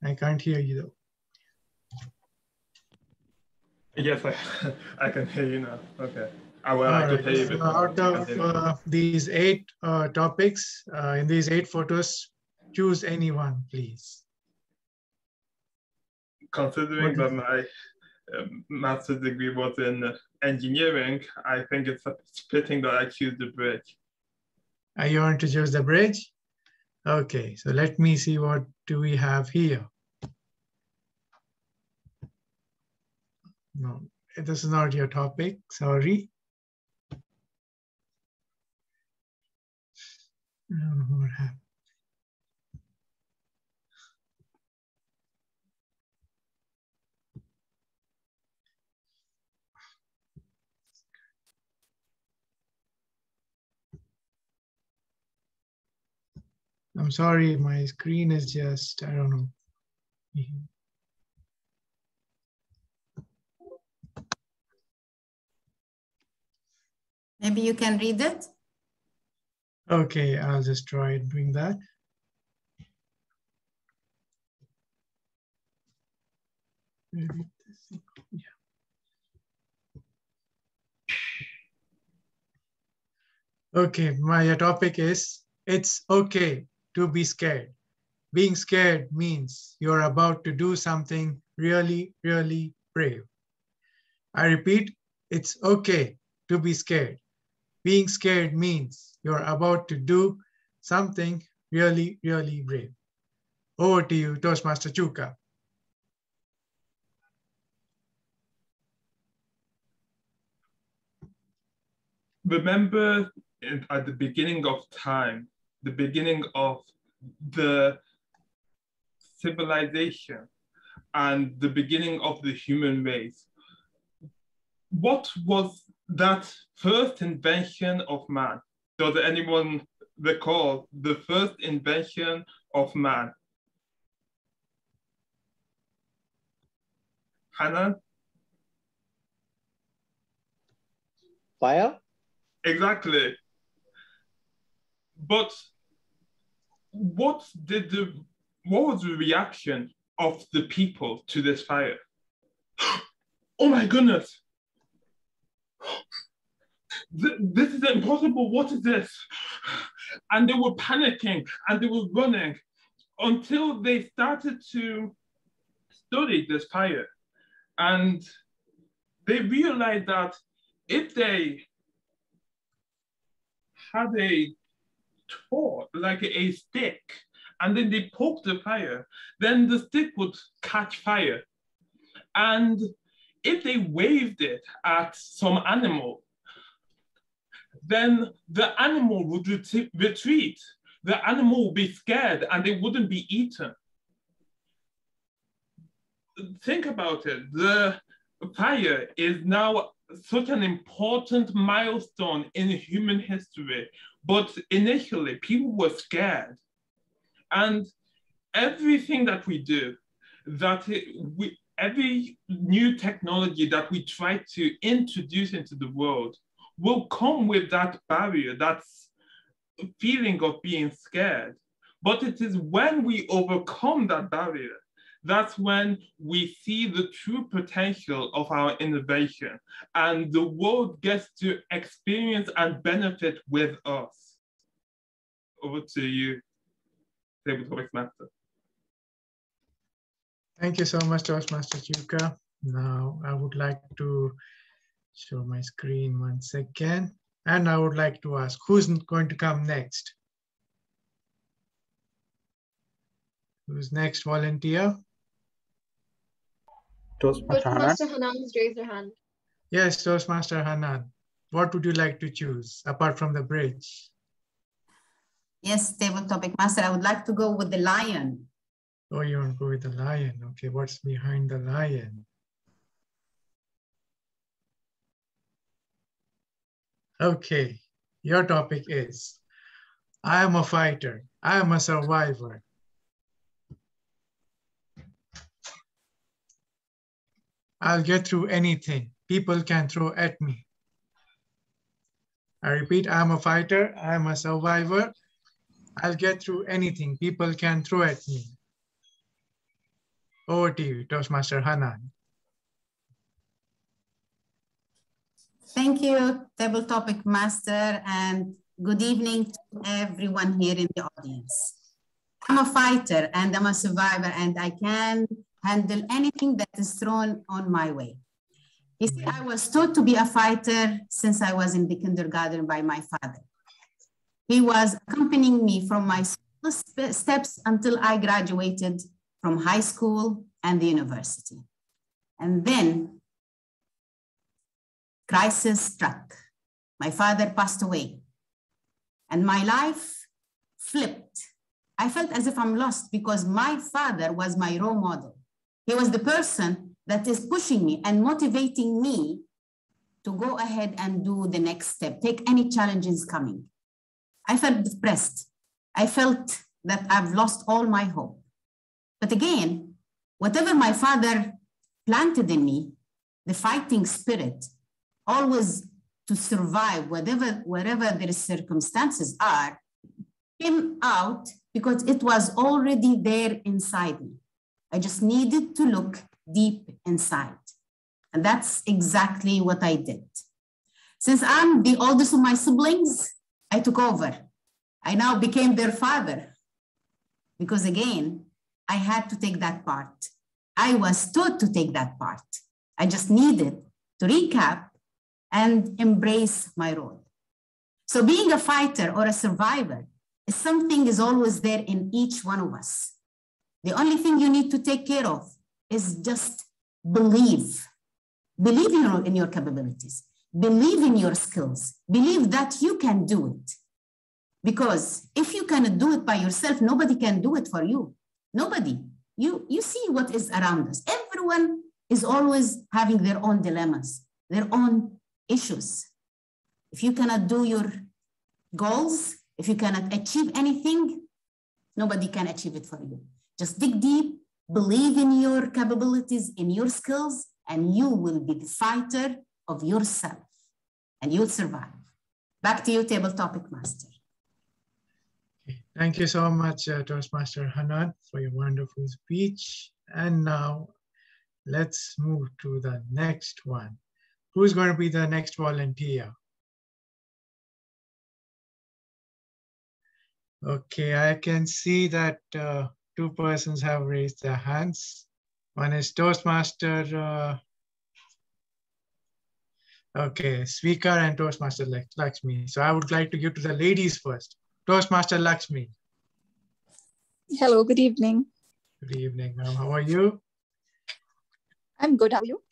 I can't hear you though. Yes, I, [LAUGHS] I can hear you now. Okay. I will could right, hear you so out of uh, these eight uh, topics, uh, in these eight photos, choose any one, please. Considering that my um, master's degree was in uh, engineering, I think it's fitting that I choose the bridge. Are you want to choose the bridge? Okay, so let me see what do we have here. No, this is not your topic, sorry. I don't know what happened. I'm sorry, my screen is just, I don't know. Maybe you can read it. Okay, I'll just try doing that. Okay, my topic is it's okay to be scared. Being scared means you're about to do something really, really brave. I repeat, it's okay to be scared. Being scared means you're about to do something really, really brave. Over to you, Toastmaster Chuka. Remember at the beginning of time, the beginning of the civilization and the beginning of the human race. What was that first invention of man? Does anyone recall the first invention of man? Hannah? Fire? Exactly. But what did the what was the reaction of the people to this fire? [GASPS] oh my goodness! This is impossible. What is this? And they were panicking and they were running until they started to study this fire. And they realized that if they had a torch, like a stick, and then they poked the fire, then the stick would catch fire. And if they waved it at some animal, then the animal would ret retreat. The animal would be scared and they wouldn't be eaten. Think about it. The fire is now such an important milestone in human history. But initially, people were scared. And everything that we do, that we, every new technology that we try to introduce into the world will come with that barrier, that feeling of being scared. But it is when we overcome that barrier that's when we see the true potential of our innovation and the world gets to experience and benefit with us. Over to you, Table Topic Master. Thank you so much, Toastmaster Chuka. Now I would like to show my screen once again. And I would like to ask, who's going to come next? Who's next volunteer? Toastmaster Hanan. Hanan has raised her hand. Yes, Toastmaster Hanan. What would you like to choose apart from the bridge? Yes, table topic master. I would like to go with the lion. Oh, you want to go with the lion. Okay, what's behind the lion? Okay, your topic is I am a fighter. I am a survivor. I'll get through anything people can throw at me. I repeat, I'm a fighter, I'm a survivor. I'll get through anything people can throw at me. Over to you, Toastmaster Hanan. Thank you, Table Topic Master, and good evening to everyone here in the audience. I'm a fighter and I'm a survivor and I can handle anything that is thrown on my way. You see, I was taught to be a fighter since I was in the kindergarten by my father. He was accompanying me from my steps until I graduated from high school and the university. And then crisis struck. My father passed away and my life flipped. I felt as if I'm lost because my father was my role model. He was the person that is pushing me and motivating me to go ahead and do the next step, take any challenges coming. I felt depressed. I felt that I've lost all my hope. But again, whatever my father planted in me, the fighting spirit, always to survive whatever wherever the circumstances are, came out because it was already there inside me. I just needed to look deep inside. And that's exactly what I did. Since I'm the oldest of my siblings, I took over. I now became their father because again, I had to take that part. I was taught to take that part. I just needed to recap and embrace my role. So being a fighter or a survivor is something is always there in each one of us. The only thing you need to take care of is just believe. Believe in your, in your capabilities. Believe in your skills. Believe that you can do it. Because if you cannot do it by yourself, nobody can do it for you. Nobody. You, you see what is around us. Everyone is always having their own dilemmas, their own issues. If you cannot do your goals, if you cannot achieve anything, nobody can achieve it for you. Just dig deep, believe in your capabilities, in your skills, and you will be the fighter of yourself and you'll survive. Back to you, table topic master. Thank you so much, uh, Toastmaster Hanan, for your wonderful speech. And now let's move to the next one. Who's going to be the next volunteer? Okay, I can see that uh, two persons have raised their hands. One is Toastmaster, uh, okay, speaker and Toastmaster Lakshmi. So I would like to give to the ladies first. Toastmaster Lakshmi. Hello, good evening. Good evening, ma'am. How are you? I'm good. How are you?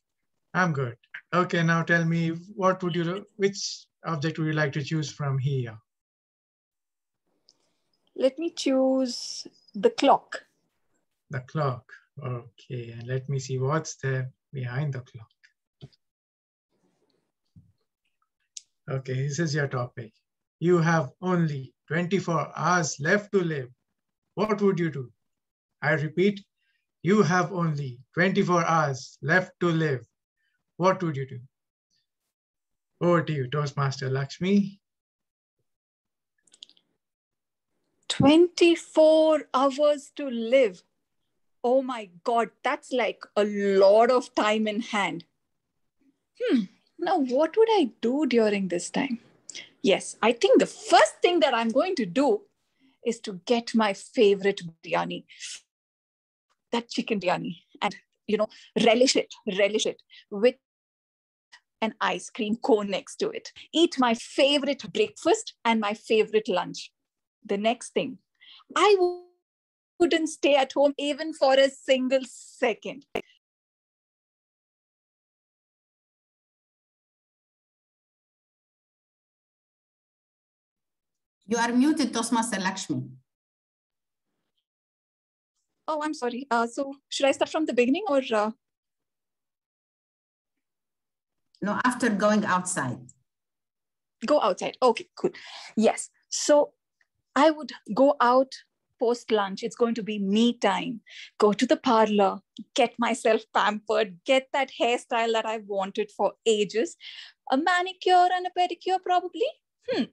I'm good. Okay, now tell me, what would you, which object would you like to choose from here? Let me choose the clock. The clock. Okay, and let me see what's there behind the clock. Okay, this is your topic. You have only 24 hours left to live. What would you do? I repeat, you have only 24 hours left to live. What would you do? Over to you, Toastmaster Lakshmi. 24 hours to live. Oh my God, that's like a lot of time in hand. Hmm, now what would I do during this time? Yes, I think the first thing that I'm going to do is to get my favorite biryani, that chicken biryani, and you know, relish it, relish it with an ice cream cone next to it. Eat my favorite breakfast and my favorite lunch the next thing. I wouldn't stay at home even for a single second. You are muted, Toastmaster Lakshmi. Oh, I'm sorry. Uh, so should I start from the beginning or? Uh... No, after going outside. Go outside. Okay, cool. Yes. So I would go out post lunch. It's going to be me time. Go to the parlor, get myself pampered, get that hairstyle that I've wanted for ages, a manicure and a pedicure, probably. Hmm.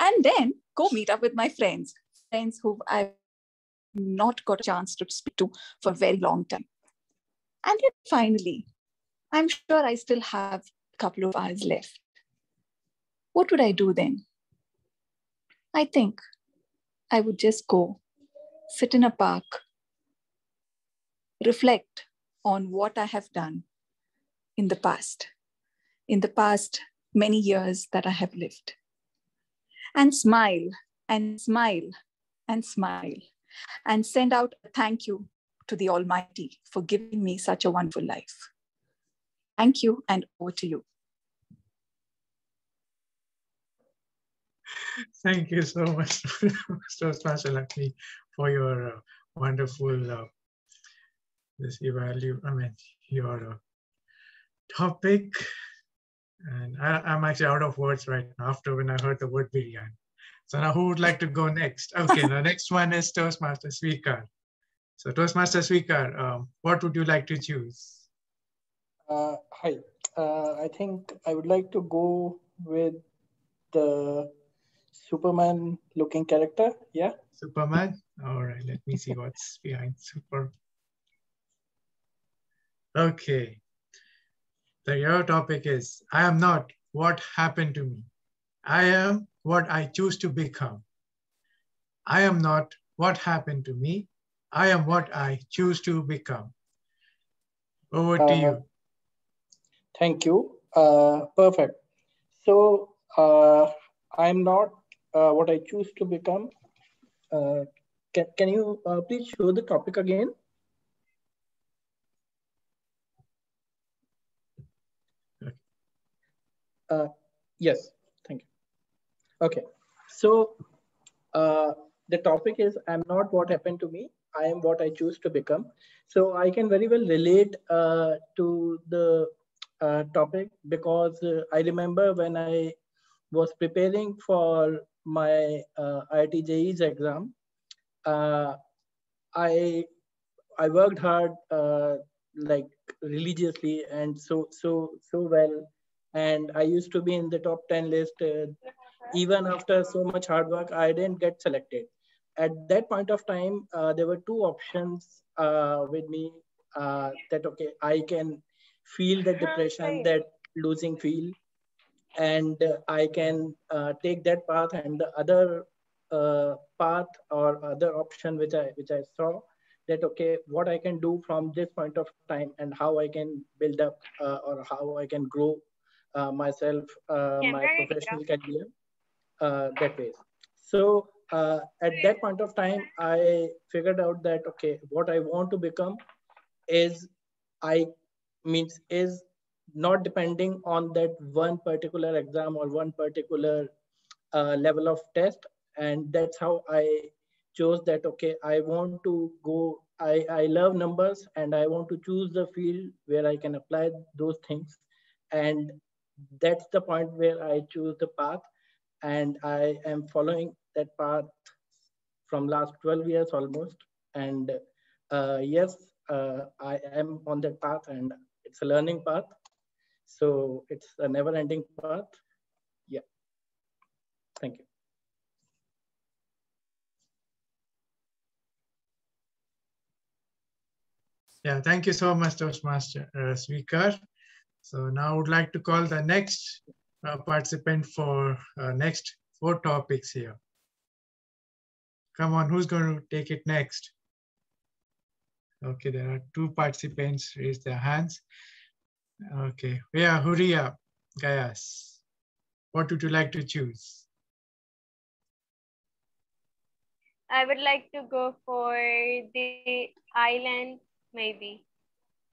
And then go meet up with my friends, friends who I've not got a chance to speak to for a very long time. And then finally, I'm sure I still have a couple of hours left. What would I do then? I think I would just go, sit in a park, reflect on what I have done in the past, in the past many years that I have lived, and smile and smile and smile and send out a thank you to the Almighty for giving me such a wonderful life. Thank you, and over to you. Thank you so much, [LAUGHS] Mr. Smashalakmi, for your uh, wonderful uh, this evaluate. I mean, your uh, topic. And I, am actually out of words right now after when I heard the word biryani. So now who would like to go next? Okay, the [LAUGHS] next one is Toastmaster Sweekar. So Toastmaster Sweekar, um, what would you like to choose? Uh, hi, uh, I think I would like to go with the Superman looking character. Yeah. Superman. All right. Let me see what's behind Super. Okay. The your topic is I am not what happened to me. I am what I choose to become. I am not what happened to me. I am what I choose to become. Over to Uh, you. Thank you. Uh, perfect. So uh, I'm not uh, what I choose to become. Uh, can, can you uh, please show the topic again? Uh, yes, thank you. Okay, so the topic is I'm not what happened to me. I am what I choose to become. So I can very well relate to the uh, topic because uh, I remember when I was preparing for my uh, exam, uh, I I worked hard uh, like religiously and so so so well, and I used to be in the top ten list. Uh, even after so much hard work, I didn't get selected. At that point of time, there were two options with me that okay, I can feel the depression that losing feel. And uh, i can uh, take that path and the other uh, path or other option which i which i saw that okay what i can do from this point of time and how i can build up uh, or how i can grow uh, myself uh, my professional career uh, that way. So uh, at that point of time i figured out that okay what i want to become is i means is not depending on that one particular exam or one particular uh, level of test. And that's how i chose that okay i want to go i i love numbers and i want to choose the field where i can apply those things. And that's the point where i choose the path. And i am following that path from last 12 years almost. And uh, yes uh, i am on that path and it's a learning path so it's a never ending path. Yeah. Thank you. Yeah, thank you so much, Toastmaster uh, Sweekar. So now I would like to call the next uh, participant for uh, next four topics here. Come on, who's going to take it next? Okay, there are two participants raise their hands. Okay, yeah, Hooriya Gayas. What would you like to choose? I would like to go for the island, maybe.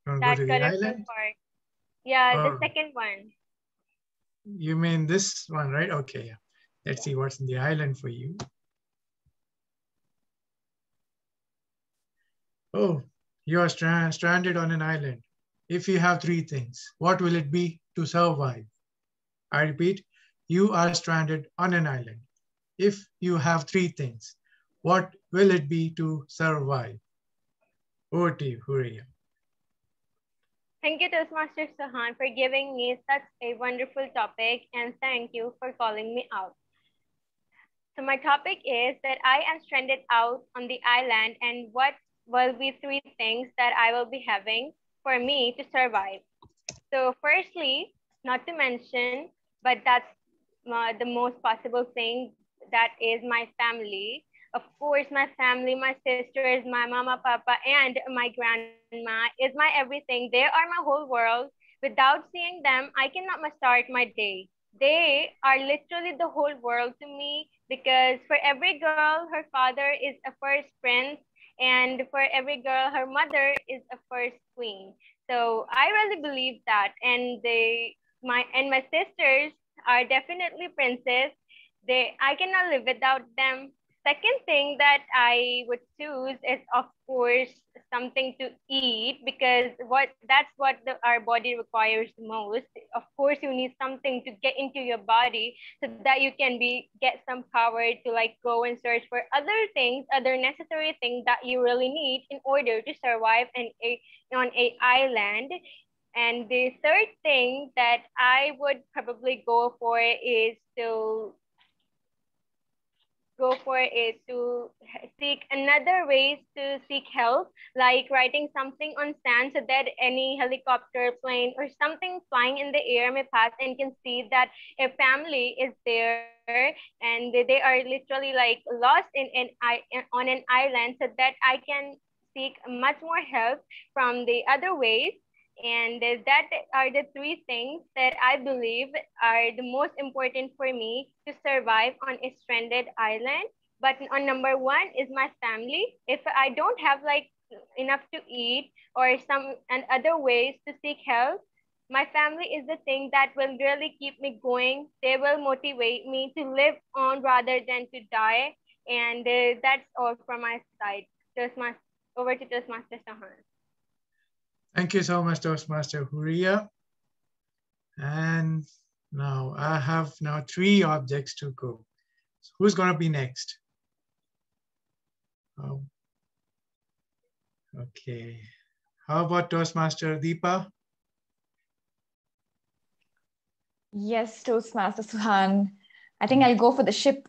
That colorful island? part. Yeah, Oh. the second one. You mean this one, right? Okay, yeah. Let's see what's in the island for you. Oh, you are stra- stranded on an island. If you have three things, what will it be to survive? I repeat, you are stranded on an island. If you have three things, what will it be to survive? Over to you, Hooriya. Thank you, Toastmaster Sahan, for giving me such a wonderful topic, and thank you for calling me out. So my topic is that I am stranded out on the island, and what will be three things that I will be having for me to survive. So firstly, not to mention, but that's uh, the most possible thing, that is my family. Of course, my family, my sisters, my mama, papa, and my grandma is my everything. They are my whole world. Without seeing them, I cannot start my day. They are literally the whole world to me because for every girl, her father is a first prince, and for every girl, her mother is a first queen. So I really believe that, and they, my and my sisters are definitely princes. They, I cannot live without them. Second thing that I would choose is, of course, something to eat because what that's what the, our body requires most. Of course, you need something to get into your body so that you can be get some power to like go and search for other things, other necessary things that you really need in order to survive in a, on a island. And the third thing that I would probably go for is to go for is to seek another ways to seek help, like writing something on sand so that any helicopter, plane, or something flying in the air may pass and can see that a family is there. And they are literally like lost in an on an island so that I can seek much more help from the other ways and that are the three things that I believe are the most important for me to survive on a stranded island. But on number one is my family. If I don't have like enough to eat or some and other ways to seek help, my family is the thing that will really keep me going. They will motivate me to live on rather than to die. And uh, that's all from my side. Just my, over to Just Toastmaster Sahan. Thank you so much, Toastmaster Hooriya. And now I have now three objects to go. So who's gonna be next? Oh. Okay. How about Toastmaster Deepa? Yes, Toastmaster Suhan. I think I'll go for the ship.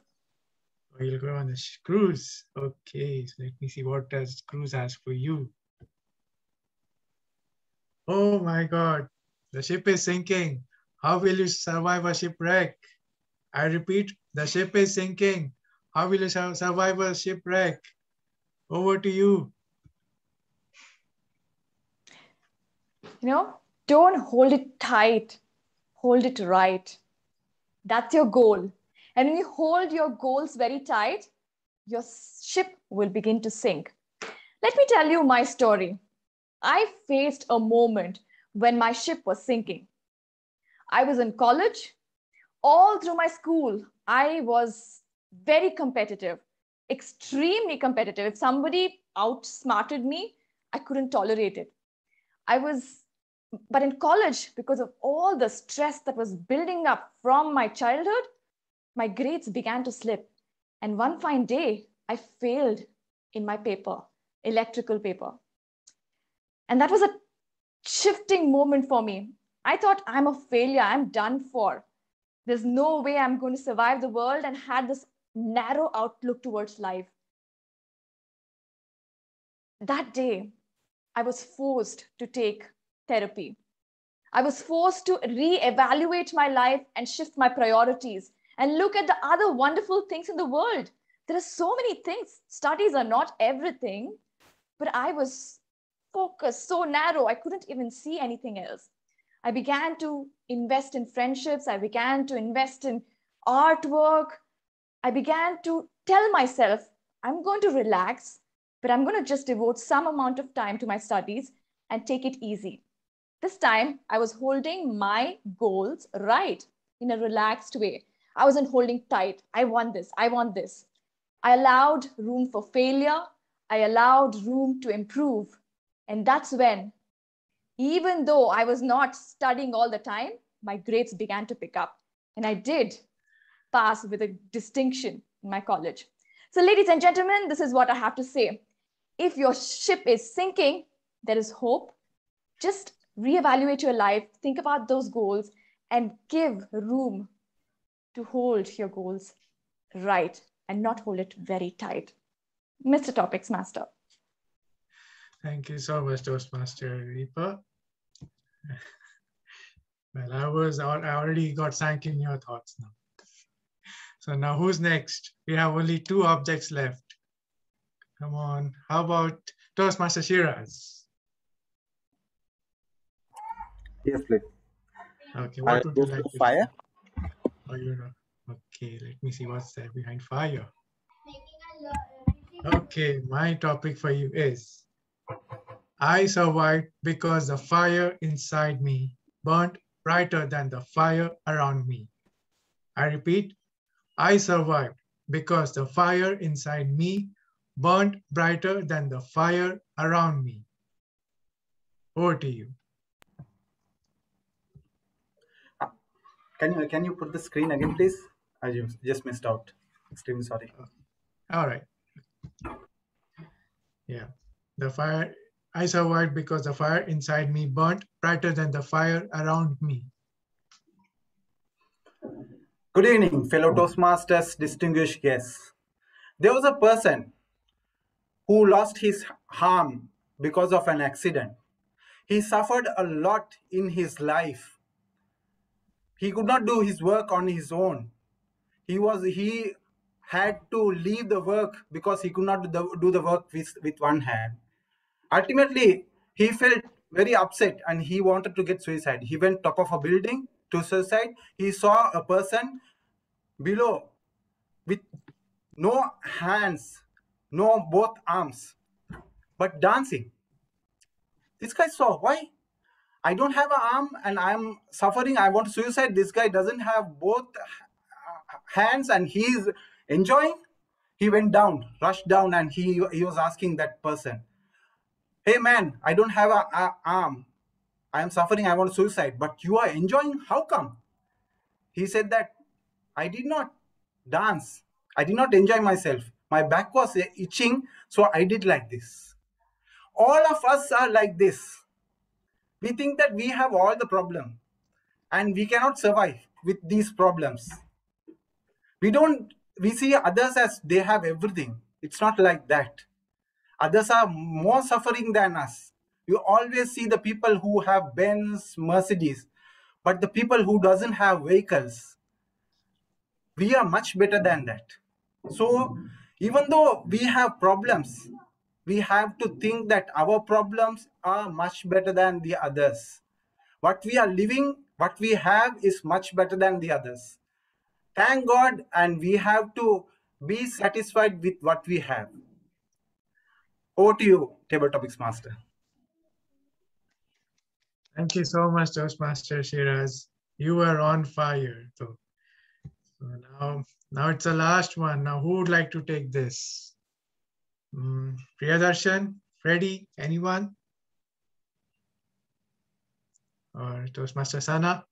Oh, you'll go on the cruise. Okay, so let me see what does cruise has for you. Oh my God, the ship is sinking. How will you survive a shipwreck? I repeat, the ship is sinking. How will you survive a shipwreck? Over to you. You know, don't hold it tight, hold it right. That's your goal. And when you hold your goals very tight, your ship will begin to sink. Let me tell you my story. I faced a moment when my ship was sinking. I was in college. All through my school, I was very competitive, extremely competitive. If somebody outsmarted me, I couldn't tolerate it. I was, but in college, because of all the stress that was building up from my childhood, my grades began to slip. And one fine day, I failed in my paper, electrical paper. And that was a shifting moment for me. I thought I'm a failure, I'm done for. There's no way I'm going to survive the world and had this narrow outlook towards life. That day, I was forced to take therapy. I was forced to re-evaluate my life and shift my priorities and look at the other wonderful things in the world. There are so many things. Studies are not everything, but I was focused, so narrow, I couldn't even see anything else. I began to invest in friendships. I began to invest in artwork. I began to tell myself, I'm going to relax, but I'm going to just devote some amount of time to my studies and take it easy. This time, I was holding my goals right in a relaxed way. I wasn't holding tight. I want this. I want this. I allowed room for failure. I allowed room to improve. And that's when, even though I was not studying all the time, my grades began to pick up. And I did pass with a distinction in my college. So, ladies and gentlemen, this is what I have to say. If your ship is sinking, there is hope. Just reevaluate your life, think about those goals, and give room to hold your goals right and not hold it very tight. Mr. Topics Master. Thank you so much, Toastmaster Deepa. [LAUGHS] well, I was I already got sank in your thoughts now. So now who's next? We have only two objects left. Come on. How about Toastmaster Shiraz? Yes, please. Okay, what I would you like to fire? Oh, you know. Okay, let me see what's there behind fire. Okay, my topic for you is I survived because the fire inside me burnt brighter than the fire around me. I repeat, I survived because the fire inside me burnt brighter than the fire around me. Over to you. Can you can you put the screen again, please? I just, just missed out. Extremely sorry. All right. Yeah. The fire, I survived because the fire inside me burnt brighter than the fire around me. Good evening, fellow Toastmasters, distinguished guests. There was a person who lost his arm because of an accident. He suffered a lot in his life. He could not do his work on his own. He was he had to leave the work because he could not do the, do the work with, with one hand. Ultimately, he felt very upset and he wanted to get suicide. He went top of a building to suicide. He saw a person below with no hands, no both arms, but dancing. This guy saw why I don't have an arm and I'm suffering. I want suicide. This guy doesn't have both hands and he's enjoying. He went down, rushed down, and he he was asking that person, "Hey man, I don't have a arm. I am suffering. I want suicide. But you are enjoying. How come?" He said that I did not dance. I did not enjoy myself. My back was itching, so I did like this. All of us are like this. We think that we have all the problem and we cannot survive with these problems. We don't, we see others as they have everything. It's not like that. Others are more suffering than us. You always see the people who have Benz, Mercedes, but the people who doesn't have vehicles, we are much better than that. So even though we have problems we have to think that our problems are much better than the others. What we are living what we have is much better than the others. Thank god and we have to be satisfied with what we have over to you table topics master thank you so much toastmaster shiraz you were on fire so, so now now it's the last one. Now who would like to take this? Mm, Priyadarshan, Freddie, anyone? Or Toastmaster Sana?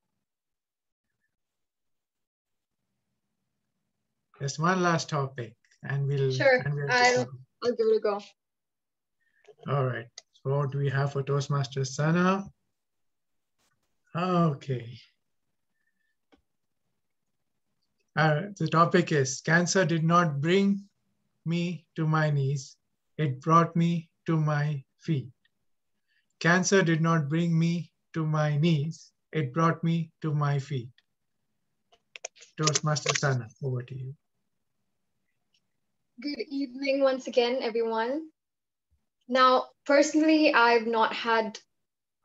Just one last topic and we'll- Sure, and we'll I'll, I'll give it a go. All right, so what do we have for Toastmaster Sana? Okay. Uh, the topic is cancer did not bring me to my knees, it brought me to my feet. Cancer did not bring me to my knees, it brought me to my feet. Toastmaster Sana, over to you. Good evening once again, everyone. Now, personally, I've not had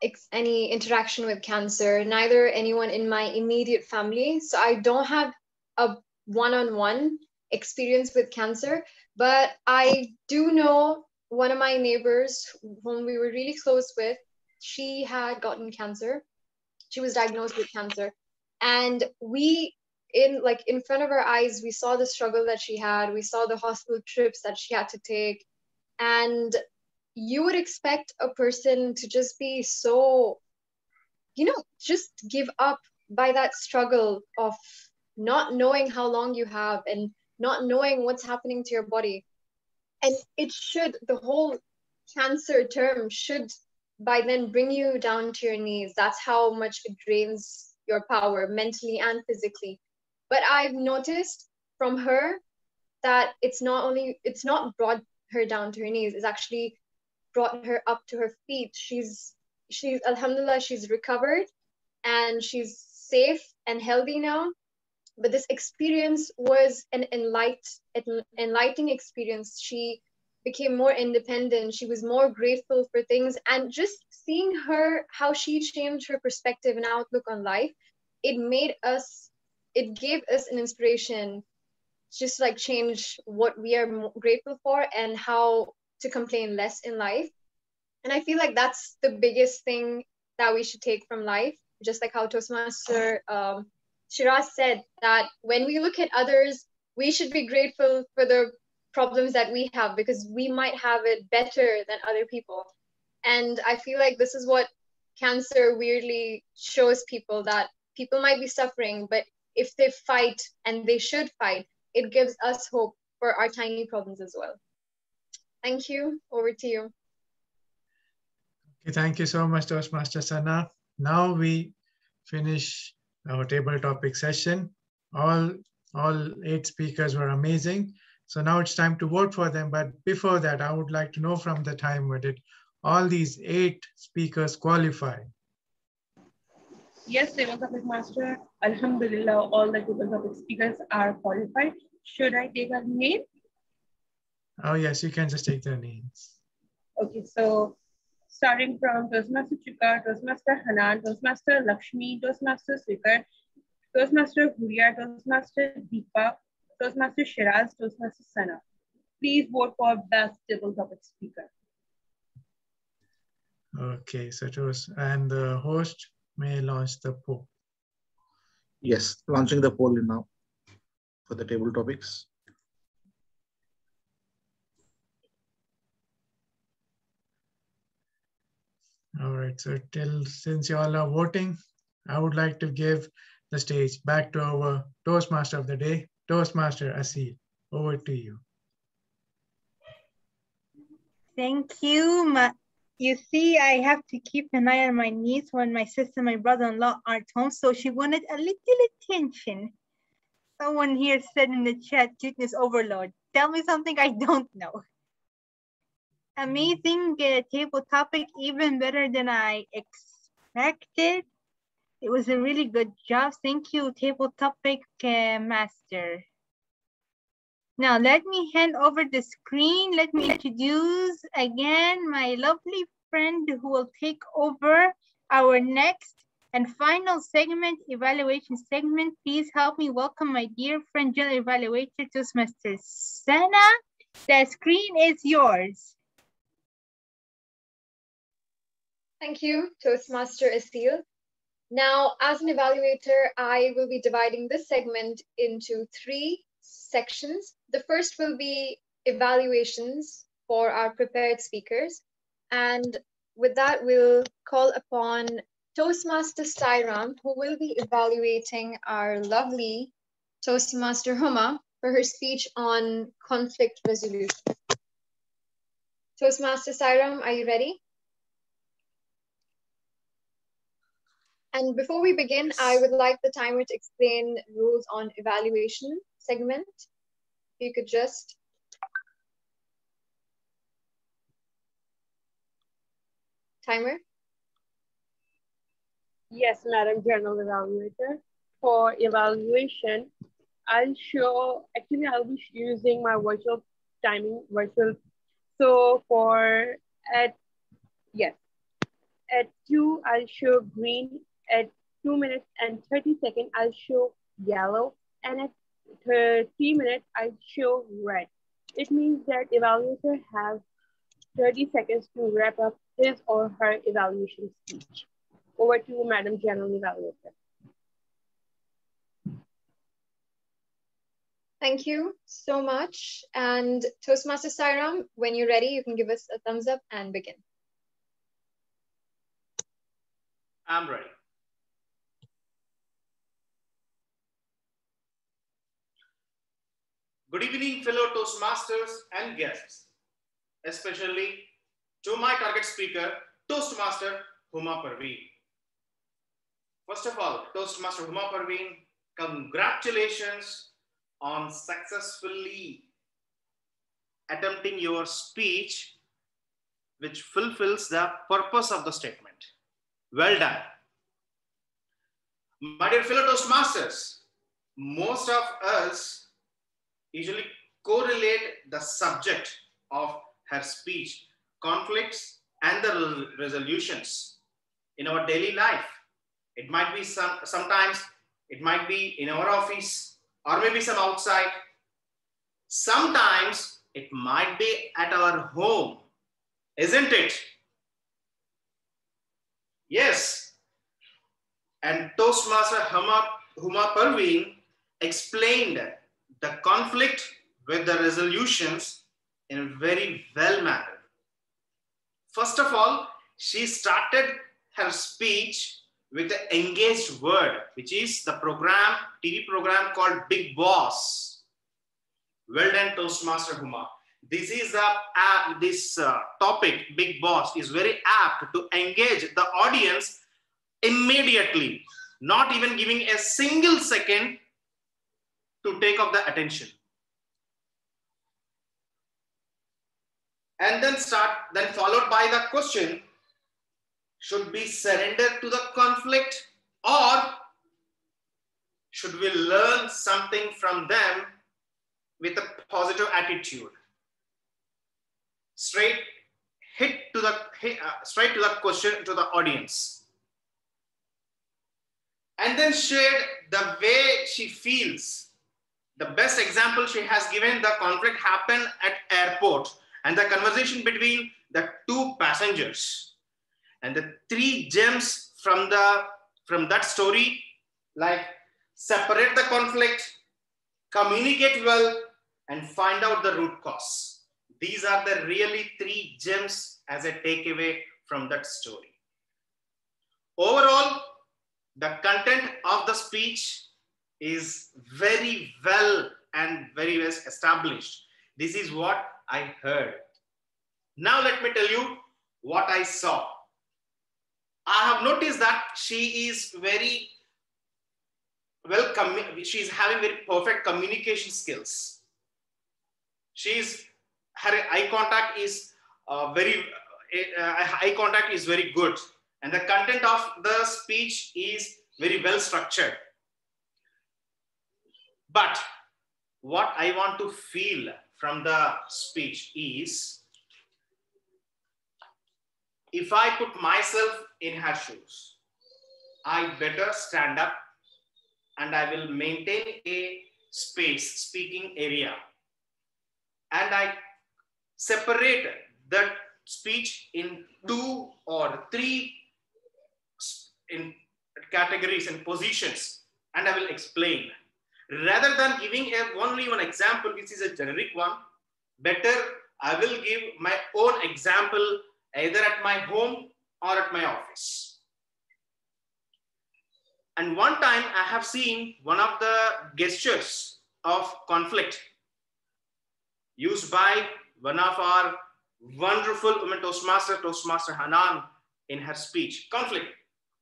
ex- any interaction with cancer, neither anyone in my immediate family. So I don't have a one-on-one experience with cancer, but I do know one of my neighbors whom we were really close with. She had gotten cancer. She was diagnosed with cancer, and we in like in front of our eyes we saw the struggle that she had we saw the hospital trips that she had to take and you would expect a person to just be so you know just give up by that struggle of not knowing how long you have and not knowing what's happening to your body. And it should the whole cancer term should by then bring you down to your knees. That's how much it drains your power mentally and physically. But i've noticed from her that it's not only it's not brought her down to her knees. It's actually brought her up to her feet. She's she's alhamdulillah she's recovered and she's safe and healthy now. But this experience was an enlight, enlightening experience. She became more independent. She was more grateful for things. And just seeing her how she changed her perspective and outlook on life it made us it gave us an inspiration just like change what we are grateful for and how to complain less in life. And i feel like that's the biggest thing that we should take from life. Just like how toastmaster um, shiraz said that when we look at others we should be grateful for the problems that we have because we might have it better than other people. And i feel like this is what cancer weirdly shows people that people might be suffering but if they fight and they should fight it gives us hope for our tiny problems as well. Thank you. Over to you. Okay, thank you so much, Toastmaster Sana. Now we finish our table topic session. All, all eight speakers were amazing. So now it's time to vote for them. But before that, I would like to know from the timer, did all these eight speakers qualify? Yes, table topic master. Alhamdulillah, all the table topic speakers are qualified. Should I take a name? Oh yes, you can just take their names. Okay, so starting from Toastmaster Chika, Toastmaster Hanan, Toastmaster Lakshmi, Toastmaster Sweekar, Toastmaster Hooriya, Toastmaster Deepa, Toastmaster Shiraz, Toastmaster Sana. Please vote for best table topic speaker. Okay, so it was, and the host may launch the poll. Yes, launching the poll now for the table topics. All right, so till since you all are voting, I would like to give the stage back to our Toastmaster of the day, Toastmaster Asil. Over to you. Thank you. You see, I have to keep an eye on my niece when my sister and my brother-in-law aren't home, so she wanted a little attention. Someone here said in the chat, cuteness overload. Tell me something I don't know. Amazing uh, table topic, even better than I expected. It was a really good job. Thank you, table topic uh, master. Now let me hand over the screen. Let me introduce again my lovely friend who will take over our next and final segment, evaluation segment. Please help me welcome my dear friend, general evaluator, Toastmaster Sana. The screen is yours. Thank you, Toastmaster Asil. Now, as an evaluator, I will be dividing this segment into three sections. The first will be evaluations for our prepared speakers. And with that, we'll call upon Toastmaster Sairam, who will be evaluating our lovely Toastmaster Huma for her speech on conflict resolution. Toastmaster Sairam, are you ready? And before we begin, I would like the timer to explain rules on evaluation segment. You could just timer. Yes, Madam General Evaluator. For evaluation, I'll show, actually I'll be using my virtual timing, virtual. So for at, yes, at two, I'll show green. At two minutes and 30 seconds, I'll show yellow. And at three minutes, I'll show red. It means that evaluator has 30 seconds to wrap up his or her evaluation speech. Over to Madam General Evaluator. Thank you so much. And Toastmaster Sairam, when you're ready, you can give us a thumbs up and begin. I'm ready. Good evening, fellow Toastmasters and guests, especially to my target speaker, Toastmaster Huma Parveen. First of all, Toastmaster Huma Parveen, congratulations on successfully attempting your speech, which fulfills the purpose of the statement. Well done. My dear fellow Toastmasters, most of us usually correlate the subject of her speech, conflicts, and the resolutions in our daily life. It might be some, sometimes it might be in our office or maybe some outside. Sometimes it might be at our home, isn't it? Yes. And Toastmaster Huma, Huma Parveen explained the conflict with the resolutions in a very well manner. First of all, she started her speech with the engaged word, which is the program, TV program called Bigg Boss. Well done, Toastmaster Huma. This is a this uh, topic, Bigg Boss, is very apt to engage the audience immediately, not even giving a single second to take off the attention. and then start, then followed by the question, should we surrender to the conflict or should we learn something from them with a positive attitude? Straight hit to the uh, straight to the question to the audience and then shared the way she feels the best example she has given the conflict happened at airport and the conversation between the two passengers. And the three gems from the from that story like separate the conflict communicate well and find out the root cause. These are the really three gems as a takeaway from that story. Overall the content of the speech is very well and very well established. This is what I heard. Now let me tell you what I saw. I have noticed that she is very well, com is having very perfect communication skills. She's, her eye contact is uh, very, uh, eye contact is very good. And the content of the speech is very well structured. But what I want to feel from the speech is if I put myself in her shoes, I better stand up and I will maintain a space, speaking area. And I separate that speech in two or three in categories and positions, and I will explain. Rather than giving a, only one example, which is a generic one, better I will give my own example either at my home or at my office. And one time I have seen one of the gestures of conflict used by one of our wonderful women Toastmaster, Toastmaster Hanan in her speech. Conflict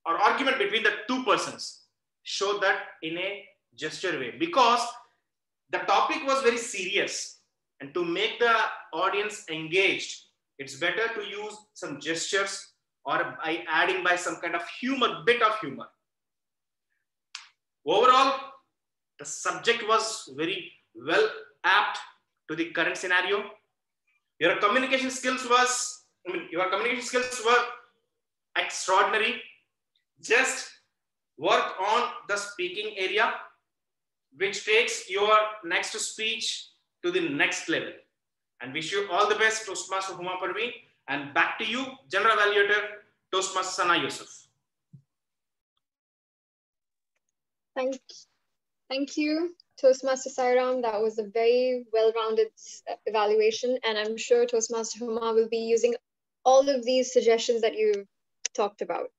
or argument between the two persons show that in a gesture way because the topic was very serious. And to make the audience engaged it's better to use some gestures or by adding by some kind of humor bit of humor. Overall the subject was very well apt to the current scenario. Your communication skills was I mean, your communication skills were extraordinary. Just work on the speaking area, which takes your next speech to the next level. And wish you all the best, Toastmaster Huma Parveen. And back to you, General Evaluator, Toastmaster Sana Yusuf. Thank, thank you, Toastmaster Sairam. That was a very well-rounded evaluation. And I'm sure Toastmaster Huma will be using all of these suggestions that you talked about.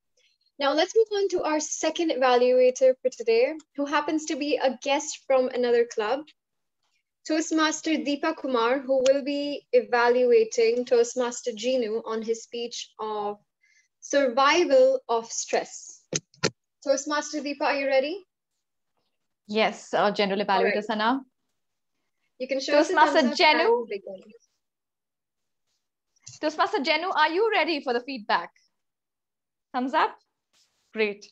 Now let's move on to our second evaluator for today, who happens to be a guest from another club, Toastmaster Deepa Kumar, who will be evaluating Toastmaster Jenu on his speech of survival of stress. Toastmaster Deepa, are you ready? Yes, uh, General Evaluator right. Sana. You can show Toastmaster Jenu. Toastmaster Jenu, are you ready for the feedback? Thumbs up. Great.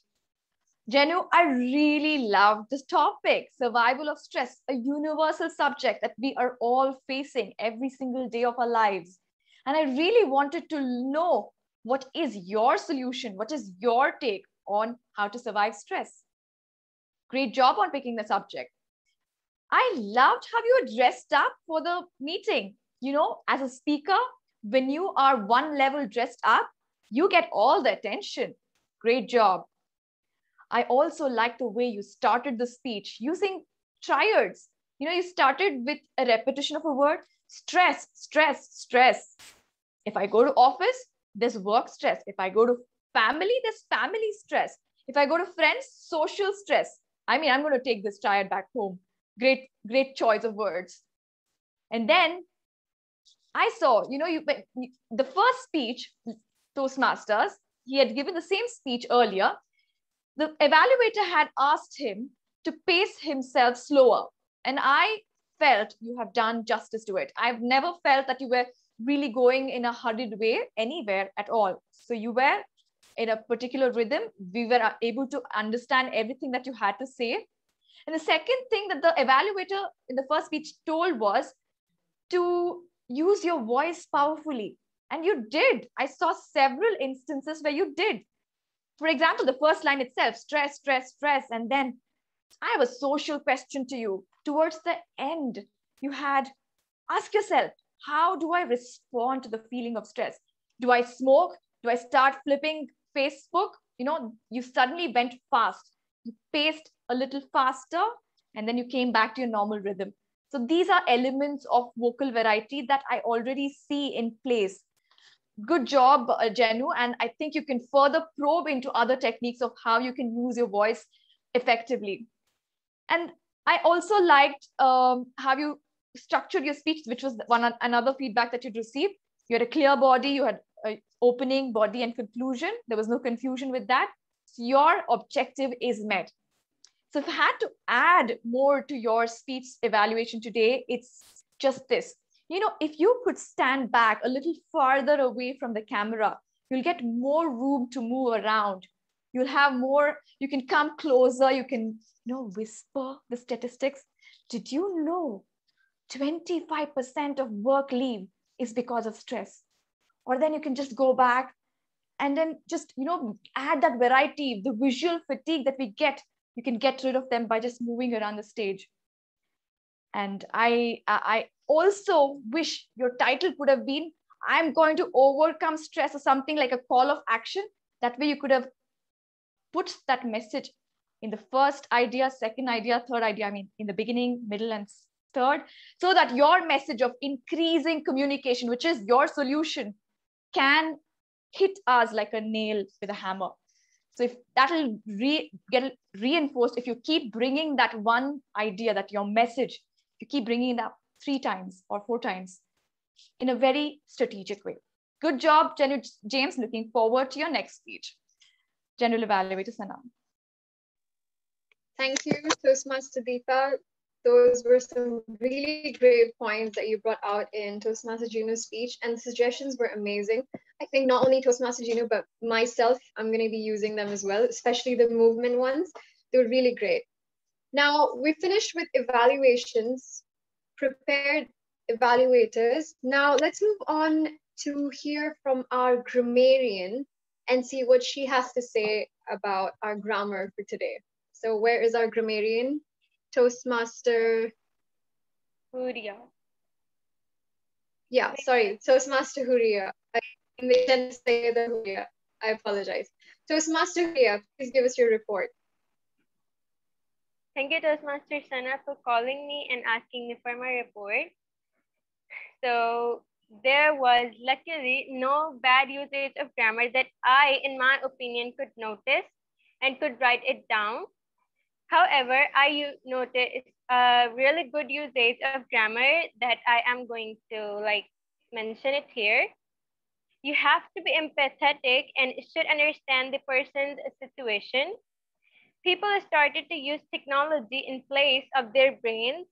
Jenu, I really love this topic, survival of stress, a universal subject that we are all facing every single day of our lives. And I really wanted to know what is your solution? What is your take on how to survive stress? Great job on picking the subject. I loved how you dressed up for the meeting. You know, as a speaker, when you are one level dressed up, you get all the attention. Great job. I also like the way you started the speech using triads. You know, you started with a repetition of a word stress, stress, stress. If I go to office, there's work stress. If I go to family, there's family stress. If I go to friends, social stress. I mean, I'm going to take this triad back home. Great, great choice of words. And then I saw, you know, you the first speech, Toastmasters, he had given the same speech earlier. The evaluator had asked him to pace himself slower. And I felt you have done justice to it. I've never felt that you were really going in a hurried way anywhere at all. So you were in a particular rhythm. We were able to understand everything that you had to say. And the second thing that the evaluator in the first speech told was to use your voice powerfully. And you did. I saw several instances where you did. For example, the first line itself stress, stress, stress. And then I have a social question to you. Towards the end, you had ask yourself, how do I respond to the feeling of stress? Do I smoke? Do I start flipping Facebook? You know, you suddenly went fast. You paced a little faster, and then you came back to your normal rhythm. So these are elements of vocal variety that I already see in place. Good job, uh, Jenu. And I think you can further probe into other techniques of how you can use your voice effectively. And I also liked um, how you structured your speech, which was one another feedback that you'd received. You had a clear body, you had opening, body, and conclusion. There was no confusion with that. So your objective is met. So if I had to add more to your speech evaluation today, it's just this. You know, if you could stand back a little farther away from the camera, you'll get more room to move around. You'll have more, you can come closer, you can, you know, whisper the statistics. Did you know 25% of work leave is because of stress? Or then you can just go back and then just, you know, add that variety, the visual fatigue that we get you can get rid of them by just moving around the stage and i i also wish your title could have been i'm going to overcome stress or something like a call of action. That way you could have put that message in the first idea second idea third idea i mean in the beginning middle and third so that your message of increasing communication which is your solution can hit us like a nail with a hammer. So if that'll re- get reinforced, if you keep bringing that one idea, that your message, you keep bringing it up three times or four times in a very strategic way. Good job, James. Looking forward to your next speech. General Evaluator Sanam. Thank you, Toastmaster Deepa those were some really great points that you brought out in Toastmaster Jenu's speech, and the suggestions were amazing. I think not only Toastmaster Juno, but myself, I'm going to be using them as well, especially the movement ones. They were really great. Now, we finished with evaluations, prepared evaluators. Now, let's move on to hear from our grammarian and see what she has to say about our grammar for today. So where is our grammarian? Toastmaster Hooriya. Yeah, sorry, Toastmaster Hooriya. I to say the Hooriya. I apologize. Toastmaster Hooriya, please give us your report. Thank you, Toastmaster Sana, for calling me and asking me for my report. So there was luckily no bad usage of grammar that I, in my opinion, could notice and could write it down. However, I noticed a really good usage of grammar that I am going to like mention it here. You have to be empathetic and should understand the person's situation. People started to use technology in place of their brains.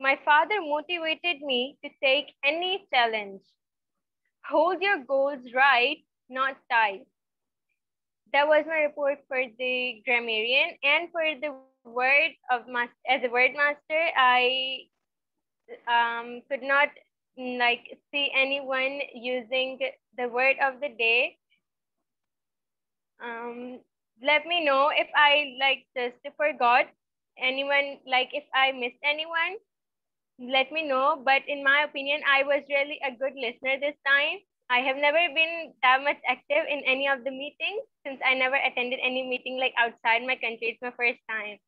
My father motivated me to take any challenge. Hold your goals right, not tight that was my report for the grammarian and for the word of master as a word master i um, could not like see anyone using the word of the day um, let me know if i like just forgot anyone like if i missed anyone let me know but in my opinion i was really a good listener this time I have never been that much active in any of the meetings since I never attended any meeting like outside my country. It's my first time.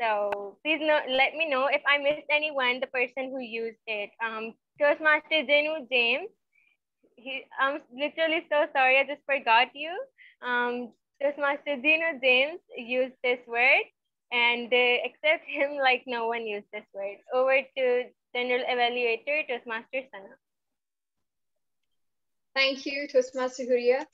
So please know, let me know if I missed anyone, the person who used it. Um, Toastmaster Jenu James, he, I'm literally so sorry, I just forgot you. Um, Toastmaster Jenu James used this word and uh, except [LAUGHS] him, like no one used this word. Over to General Evaluator, Toastmaster Sana. Thank you, Toastmaster Hooriya.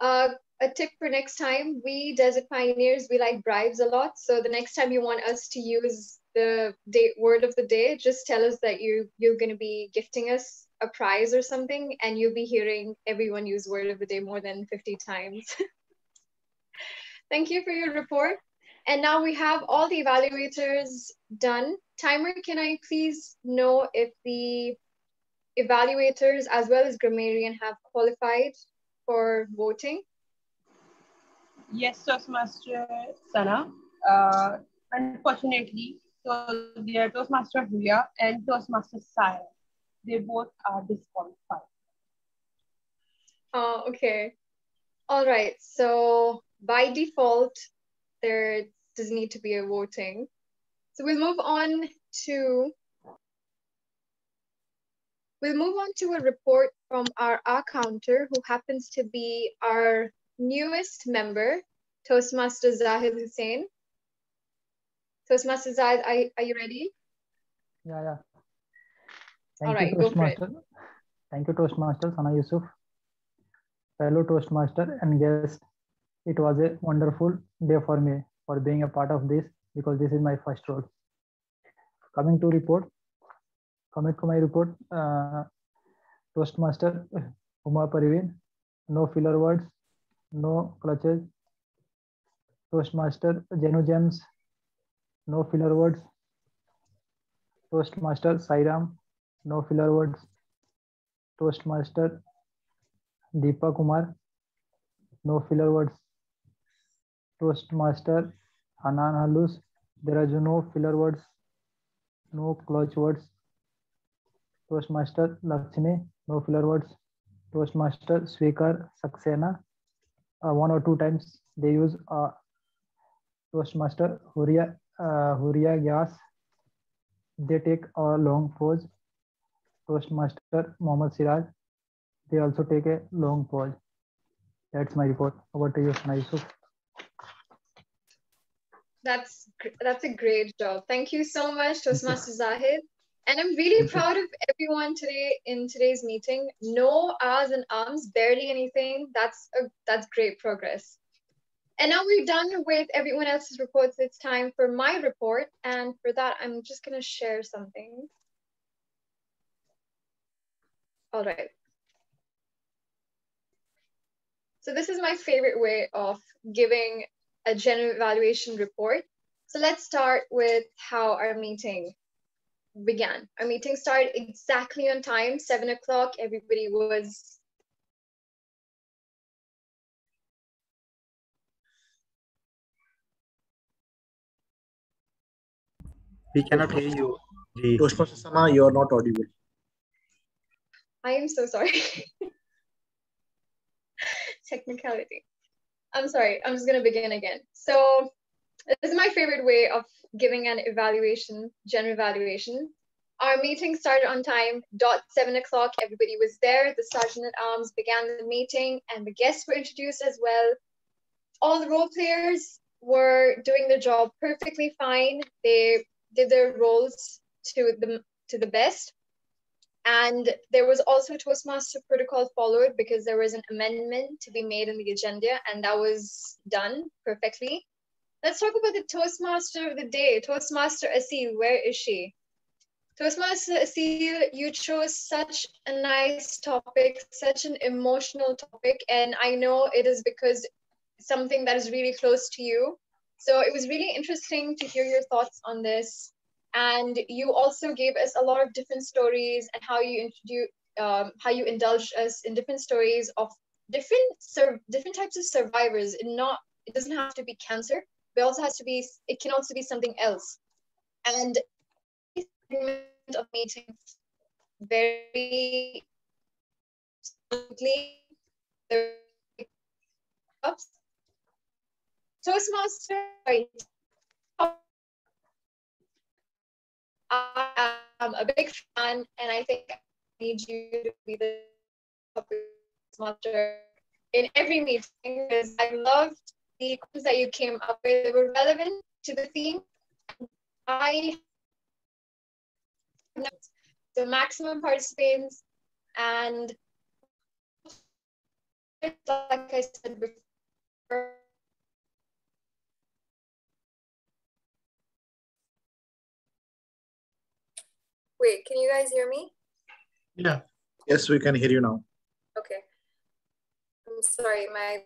Uh, a tip for next time, we Desert Pioneers, we like bribes a lot. So the next time you want us to use the day, word of the day, just tell us that you, you're going to be gifting us a prize or something, and you'll be hearing everyone use word of the day more than 50 times. [LAUGHS] Thank you for your report. And now we have all the evaluators done. Timer, can I please know if the evaluators as well as grammarian have qualified for voting? Yes, Toastmaster Sana. Uh, unfortunately, so their Toastmaster Hooriya and Toastmaster Sire, they both are disqualified. Oh, okay. All right. So by default, there does need to be a voting. So we'll move on to we'll move on to a report from our accounter who happens to be our newest member, Toastmaster Zahid Hussain. Toastmaster Zahid, are, are you ready? Yeah, yeah. Thank All you, right, go for it. Toastmaster. Thank you, Toastmaster Sana Yusuf. Fellow Toastmaster and guest, it was a wonderful day for me for being a part of this because this is my first role. Coming to report, coming to my report, uh, Toastmaster Uma Parveen, no filler words, no clutches. Toastmaster Jenu James, no filler words. Toastmaster Sairam, no filler words. Toastmaster Deepa Kumar, no filler words. Toastmaster Hanan Halus, there are no filler words, no clutch words. Toastmaster Lakshmi, no filler words. Toastmaster Swikar Saxena, uh, one or two times they use uh, Toastmaster Huria, uh, Huria Gyas. They take a long pause. Toastmaster Mohammad Siraj, they also take a long pause. That's my report. Over to you, Yusuf. That's that's a great job. Thank you so much, Toastmaster Zahid. And I'm really proud of everyone today in today's meeting. No ahs and ums, barely anything. That's a that's great progress. And now we're done with everyone else's reports. It's time for my report. And for that, I'm just gonna share something. All right. So this is my favorite way of giving a general evaluation report. So let's start with how our meeting began. Our meeting started exactly on time, seven o'clock. Everybody was We cannot hear you. Toastmaster Sana, you are not audible. I am so sorry. [LAUGHS] Technicality. I'm sorry, I'm just gonna begin again. So this is my favorite way of giving an evaluation, general evaluation. Our meeting started on time, dot seven o'clock, everybody was there. The Sergeant at Arms began the meeting and the guests were introduced as well. All the role players were doing their job perfectly fine. They did their roles to the, to the best. And there was also Toastmaster protocol followed because there was an amendment to be made in the agenda and that was done perfectly. Let's talk about the Toastmaster of the day, Toastmaster Asil. Where is she? Toastmaster Asil, you chose such a nice topic, such an emotional topic, and I know it is because something that is really close to you. So it was really interesting to hear your thoughts on this. And you also gave us a lot of different stories and how you introduce, um, how you indulged us in different stories of different sur- different types of survivors. And not it doesn't have to be cancer, but it also has to be. It can also be something else. And of meetings very smoothly. Toastmaster, I am a big fan, and I think I need you to be the Toastmaster in every meeting because I loved the questions that you came up with. They were relevant to the theme. I the maximum participants and like I said before, Wait, can you guys hear me? Yeah. Yes, we can hear you now. Okay. I'm sorry, my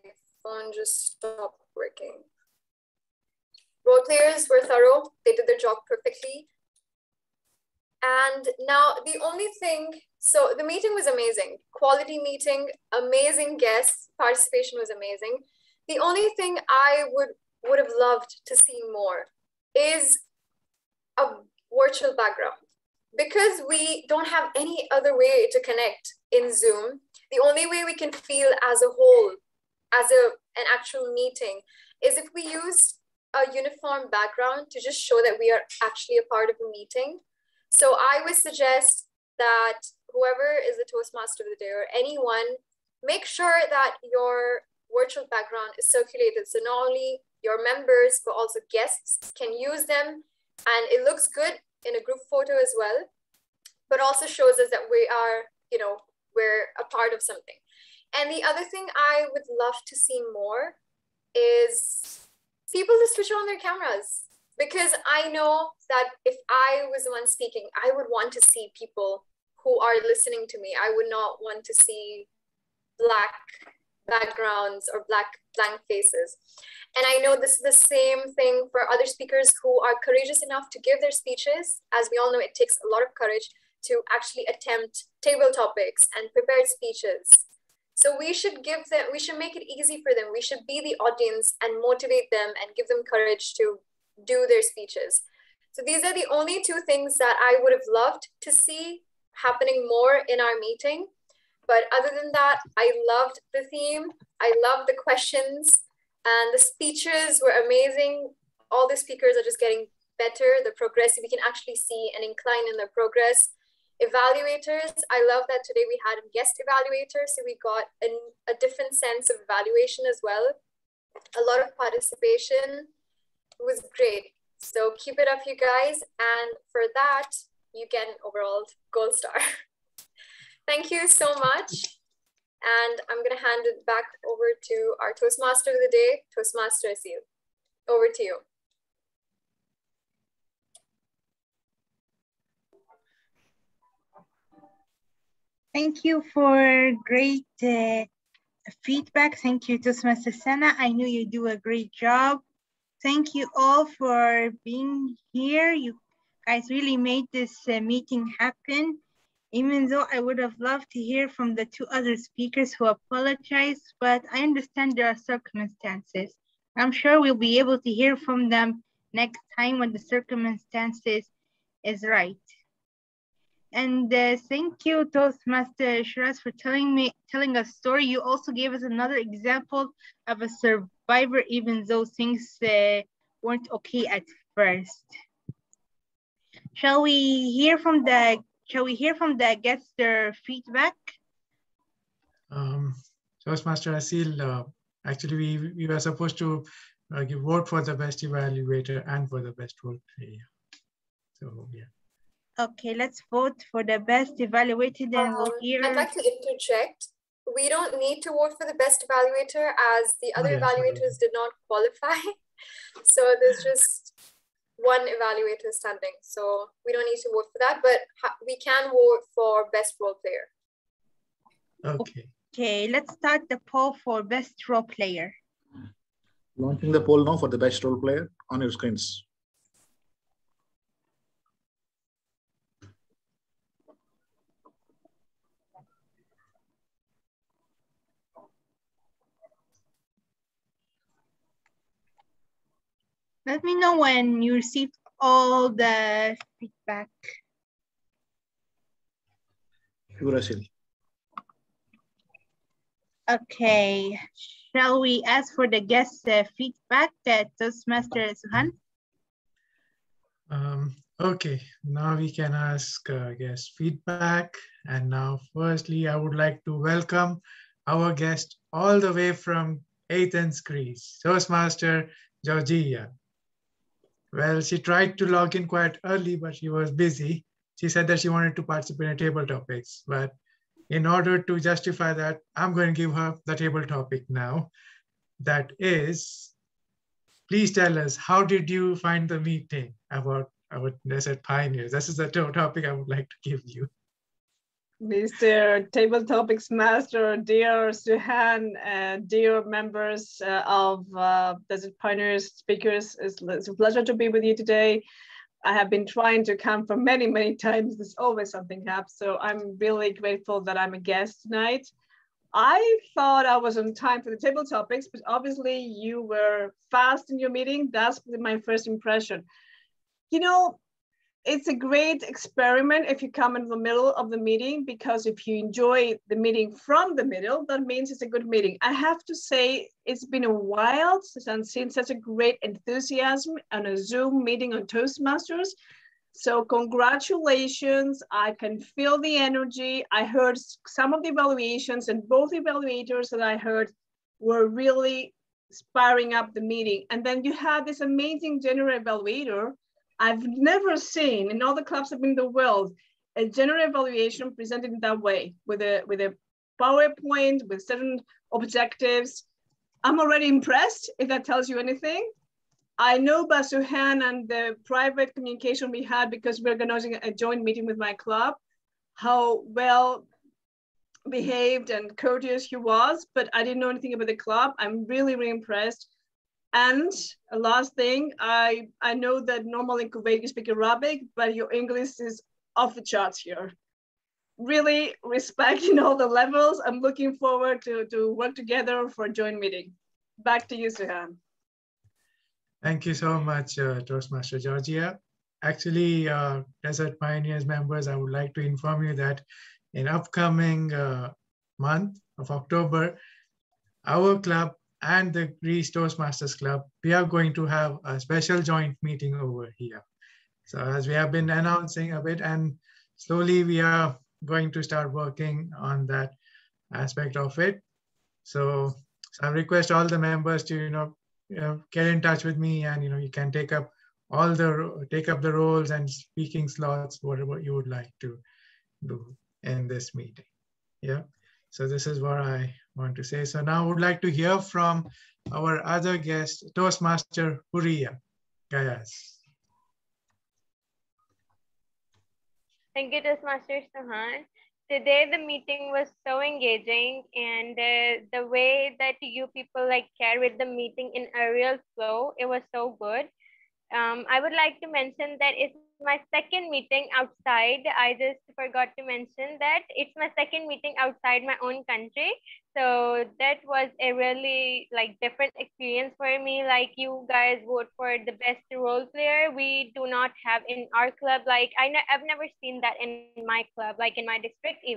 phone just stopped working. Role players were thorough. They did their job perfectly. And now the only thing, so the meeting was amazing. Quality meeting, amazing guests, participation was amazing. The only thing I would would have loved to see more is a virtual background. Because we don't have any other way to connect in Zoom, the only way we can feel as a whole, as a, an actual meeting, is if we use a uniform background to just show that we are actually a part of a meeting. So I would suggest that whoever is the Toastmaster of the day or anyone, make sure that your virtual background is circulated. So not only your members, but also guests can use them. And it looks good in a group photo as well, but also shows us that we are, you know, we're a part of something. And the other thing I would love to see more is people to switch on their cameras because I know that if I was the one speaking, I would want to see people who are listening to me. I would not want to see black backgrounds or black blank faces. And I know this is the same thing for other speakers who are courageous enough to give their speeches. As we all know, it takes a lot of courage to actually attempt table topics and prepared speeches. So we should give them, we should make it easy for them. We should be the audience and motivate them and give them courage to do their speeches. So these are the only two things that I would have loved to see happening more in our meeting. But other than that, I loved the theme. I loved the questions and the speeches were amazing. All the speakers are just getting better. The progress, we can actually see an incline in their progress. Evaluators, I love that today we had a guest evaluator. So we got an, a different sense of evaluation as well. A lot of participation. It was great. So keep it up, you guys. And for that, you get an overall gold star. [LAUGHS] Thank you so much. And I'm going to hand it back over to our Toastmaster of the day, Toastmaster Asil. Over to you. Thank you for great uh, feedback. Thank you, Toastmaster Sana. I knew you do a great job. Thank you all for being here. You guys really made this uh, meeting happen even though I would have loved to hear from the two other speakers who apologized, but I understand there are circumstances. I'm sure we'll be able to hear from them next time when the circumstances is right. And uh, thank you, Toastmaster Shiraz, for telling me, telling a story. You also gave us another example of a survivor, even though things uh, weren't okay at first. Shall we hear from the Shall we hear from the guests their feedback? Um, Toastmaster Asil, uh, actually we, we were supposed to uh, give vote for the best evaluator and for the best role player. So yeah. Okay, let's vote for the best evaluator. Then um, we'll hear. I'd like to interject. We don't need to vote for the best evaluator as the other oh, yeah, evaluators did not qualify. [LAUGHS] so there's just one evaluator standing. So we don't need to vote for that, but we can vote for best role player. Okay. Okay, let's start the poll for best role player. Launching the poll now for the best role player on your screens. Let me know when you received all the feedback. Sure, Okay, shall we ask for the guest uh, feedback at Toastmaster Suhan? Um, okay, now we can ask uh, guest feedback. And now, firstly, I would like to welcome our guest all the way from Athens, Greece, Toastmaster Georgia. Well, she tried to log in quite early, but she was busy. She said that she wanted to participate in table topics, but in order to justify that, I'm going to give her the table topic now. That is, please tell us, how did you find the meeting about our desert pioneers? This is the topic I would like to give you. Mr. Table Topics Master, dear Suhan, uh, dear members uh, of uh, Desert Pioneers speakers, it's, it's, a pleasure to be with you today. I have been trying to come for many, many times. There's always something happens. So I'm really grateful that I'm a guest tonight. I thought I was on time for the table topics, but obviously you were fast in your meeting. That's my first impression. You know, it's a great experiment if you come in the middle of the meeting because if you enjoy the meeting from the middle that means it's a good meeting. I have to say it's been a while since i've seen such a great enthusiasm on a zoom meeting on toastmasters. So congratulations i can feel the energy. I heard some of the evaluations and both evaluators that i heard were really sparring up the meeting. And then you had this amazing general evaluator I've never seen in all the clubs in the world a general evaluation presented in that way with a with a PowerPoint with certain objectives. I'm already impressed if that tells you anything. I know Basuhan and the private communication we had because we're organizing a joint meeting with my club, how well behaved and courteous he was, but I didn't know anything about the club. I'm really, really impressed. And a last thing, I, I know that normally in Kuwait you speak Arabic, but your English is off the charts here. Really respect in all the levels. I'm looking forward to, to work together for a joint meeting. Back to you, Suhan. Thank you so much, uh, Toastmaster Georgia. Actually, uh, Desert Pioneers members, I would like to inform you that in upcoming uh, month of October, our club and the Greece Toastmasters Club, we are going to have a special joint meeting over here. So as we have been announcing a bit and slowly we are going to start working on that aspect of it. So, so I request all the members to, you know, you know, get in touch with me and, you know, you can take up all the, take up the roles and speaking slots, whatever you would like to do in this meeting. Yeah. So this is what I want to say. So now I would like to hear from our other guest, Toastmaster Hooriya Gayas. Thank you, Toastmaster Suhan. Today the meeting was so engaging and uh, the way that you people like carried the meeting in a real flow, it was so good. Um, I would like to mention that it's my second meeting outside. I just forgot to mention that it's my second meeting outside my own country. So that was a really like different experience for me. Like you guys vote for the best role player. We do not have in our club. Like I ne- I've never seen that in my club, like in my district even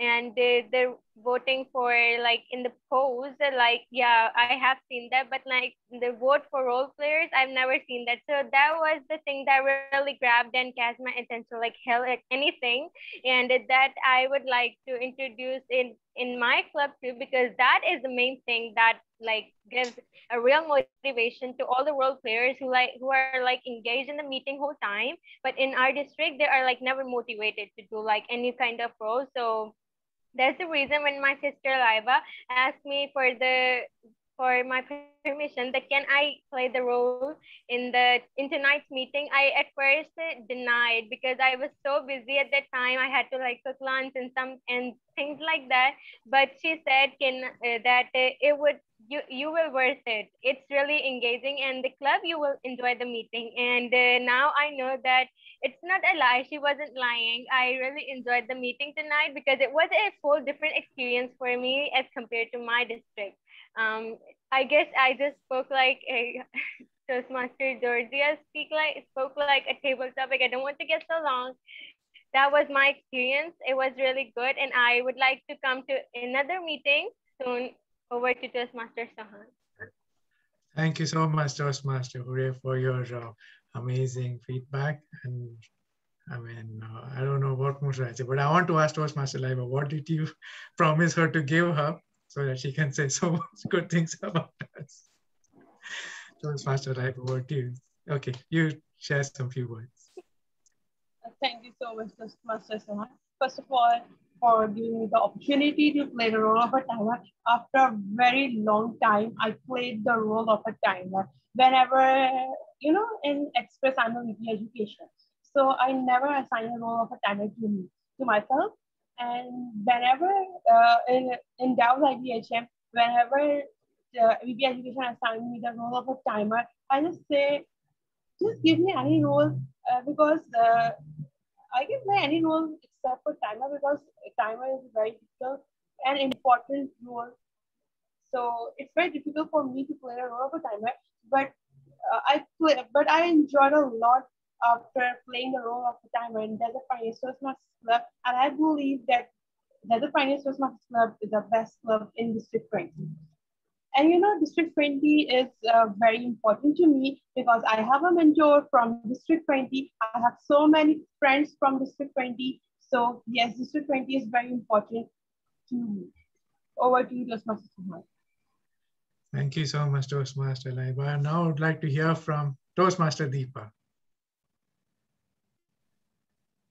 and they, they're voting for like in the polls like yeah i have seen that but like the vote for role players i've never seen that. So that was the thing that really grabbed and catch my attention like hell like anything. And that i would like to introduce in in my club too because that is the main thing that like gives a real motivation to all the role players who like who are like engaged in the meeting whole time. But in our district they are like never motivated to do like any kind of role. So that's the reason when my sister Laiba asked me for the for my permission that can I play the role in the in tonight's meeting. I at first denied because I was so busy at that time. I had to like cook lunch and some and things like that. But she said can uh, that uh, it would you you will worth it. It's really engaging and the club you will enjoy the meeting. And uh, now I know that it's not a lie. She wasn't lying. I really enjoyed the meeting tonight because it was a full different experience for me as compared to my district. Um, I guess I just spoke like a [LAUGHS] Toastmaster Georgia speak like spoke like a table topic. I don't want to get so long. That was my experience. It was really good, and I would like to come to another meeting soon. Over to Toastmaster Suhan. Thank you so much, Toastmaster Hooray, for your uh, amazing feedback. And I mean, uh, I don't know what more should I say, but I want to ask Toastmaster Laiba, what did you [LAUGHS] promise her to give her so that she can say so much good things about us? Toastmaster Laiba, what do you? Okay, you share some few words. Thank you so much, Toastmaster Suhan. First of all, for giving me the opportunity to play the role of a timer. After a very long time, I played the role of a timer. Whenever you know, in Express Annual Weekly Education. So I never assign a role of a timer to me, to myself. And whenever uh, in, in DAO's IDHM, whenever uh, VP Education assigned me the role of a timer, I just say, just give me any role uh, because uh, I can play any role except for timer because timer is very difficult and important role. So it's very difficult for me to play a role of a timer, but uh, I play, but I enjoyed a lot after playing the role of the timer in Desert Pioneers Toastmasters Club, and I believe that Desert Pioneers Toastmasters Club is the best club in District 20. And you know, District 20 is uh, very important to me because I have a mentor from District 20. I have so many friends from District 20. So yes, District 20 is very important to me. Over to you. Thank you so much, Toastmaster Laiba. Now I would like to hear from Toastmaster Deepa.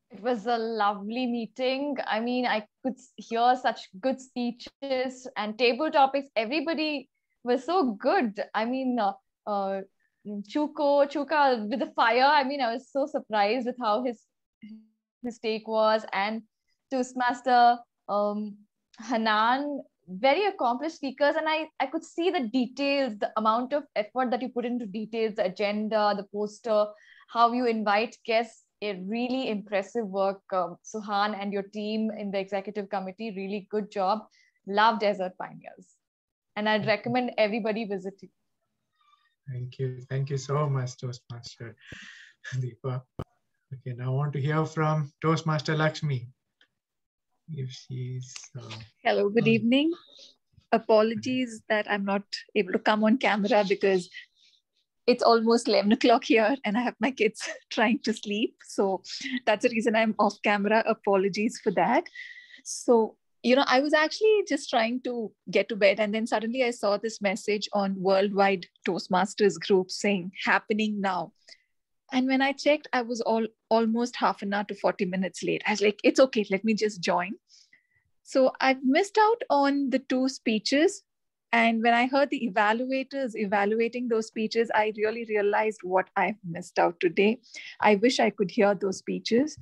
It was a lovely meeting. I mean, I could hear such good speeches and table topics. Everybody was so good. I mean, uh, uh, Chuko, Chuka with the fire. I mean, I was so surprised with how his his take was. And Toastmaster um, Hanan, very accomplished speakers. And I, I could see the details, the amount of effort that you put into details, the agenda, the poster, how you invite guests a really impressive work, um, Suhan and your team in the executive committee. Really good job. Love Desert Pioneers. And I'd recommend everybody visiting. Thank you. Thank you so much, Toastmaster [LAUGHS] Deepa. Okay, now I want to hear from Toastmaster Lakshmi. If she's. Uh, Hello, good evening. Apologies that I'm not able to come on camera because it's almost 11 o'clock here and I have my kids [LAUGHS] trying to sleep. So that's the reason I'm off camera. Apologies for that. So, you know, I was actually just trying to get to bed. And then suddenly I saw this message on Worldwide Toastmasters group saying happening now. And when I checked, I was all almost half an hour to 40 minutes late. I was like, it's okay, let me just join. So I've missed out on the two speeches and when I heard the evaluators evaluating those speeches, I really realized what I've missed out today. I wish I could hear those speeches.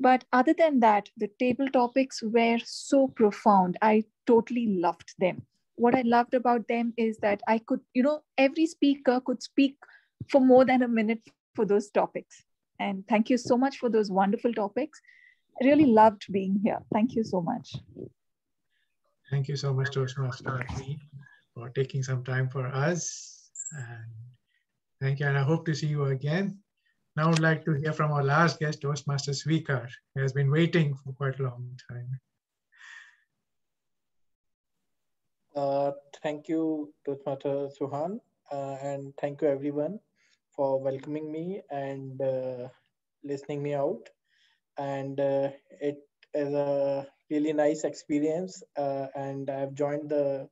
But other than that, the table topics were so profound. I totally loved them. What I loved about them is that I could, you know, every speaker could speak for more than a minute for those topics. And thank you so much for those wonderful topics. I really loved being here. Thank you so much. Thank you so much, Toastmaster for taking some time for us. And thank you, and I hope to see you again. Now I'd like to hear from our last guest, Toastmaster Sweekar, who has been waiting for quite a long time. Uh, thank you, Toastmaster Suhan, uh, and thank you everyone for welcoming me and uh, listening me out. And uh, it is a really nice experience uh, and I've joined the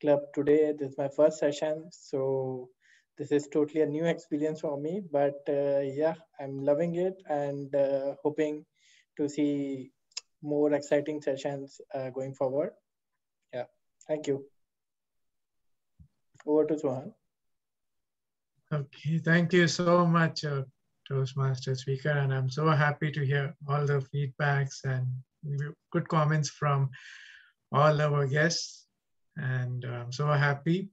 club today. This is my first session. So this is totally a new experience for me, but uh, yeah, I'm loving it and uh, hoping to see more exciting sessions uh, going forward. Yeah, thank you. Over to Suhan. Okay, thank you so much, uh, Toastmaster Sweekar, and I'm so happy to hear all the feedbacks and good comments from all our guests. And I'm so happy.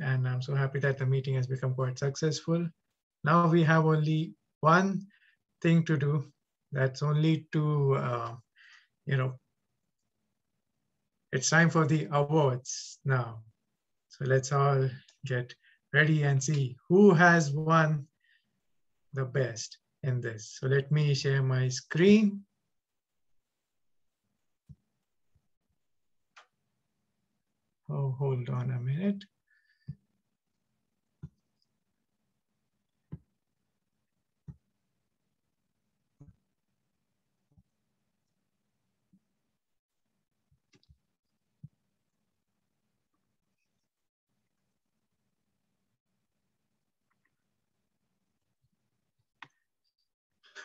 And I'm so happy that the meeting has become quite successful. Now we have only one thing to do. That's only to, uh, you know, it's time for the awards now. So let's all get ready and see who has won the best in this. So let me share my screen. Oh, hold on a minute.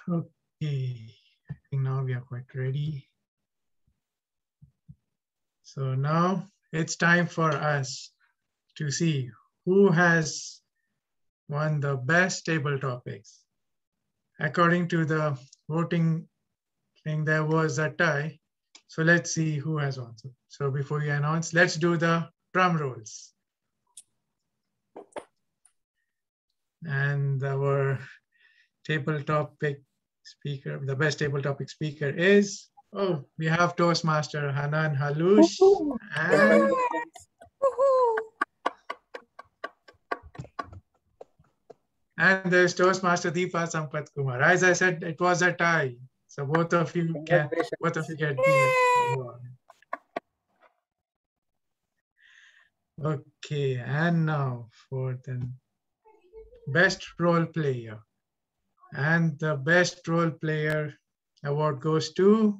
Okay, I think now we are quite ready. So now it's time for us to see who has won the best table topics. According to the voting thing, there was a tie So let's see who has won. So before we announce, let's do the drum rolls. And our table topic speaker, the best table topic speaker is, oh, we have Toastmaster Hanan Halush. And and there's Toastmaster Deepa Sampath Kumar. As I said, it was a tie. So both of you can, both of you get Okay, and now for the best role player. And the best role player award goes to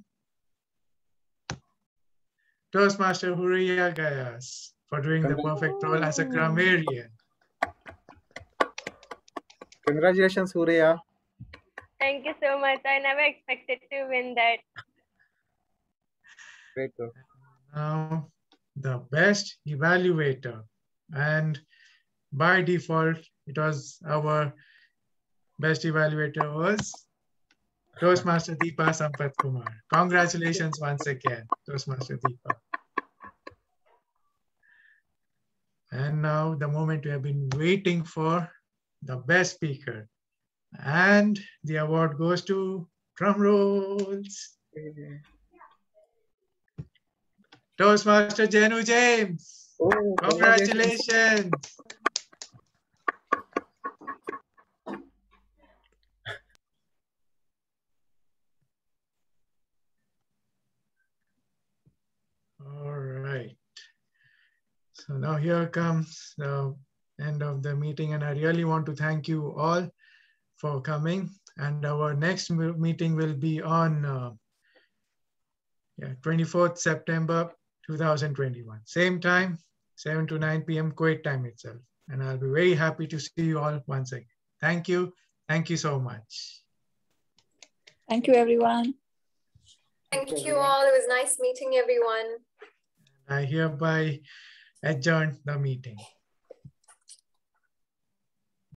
Toastmaster Hooriya Gayas for doing the perfect role as a grammarian. Congratulations, Hooriya. Thank you so much. I never expected to win that. Great. Now, the best evaluator. And by default, it was our best evaluator was Toastmaster Deepa Sampath Kumar. Congratulations once again, Toastmaster Deepa. And now the moment we have been waiting for, the best speaker. And the award goes to drum rolls. Toastmaster Jenu James. Oh, Congratulations. All right. So now here comes the end of the meeting and I really want to thank you all for coming and our next meeting will be on uh, yeah, 24th September 2021. Same time, 7 to 9 p.m. Kuwait time itself. And I'll be very happy to see you all once again. Thank you. Thank you so much. Thank you, everyone. Thank you all. It was nice meeting everyone. I hereby adjourn the meeting.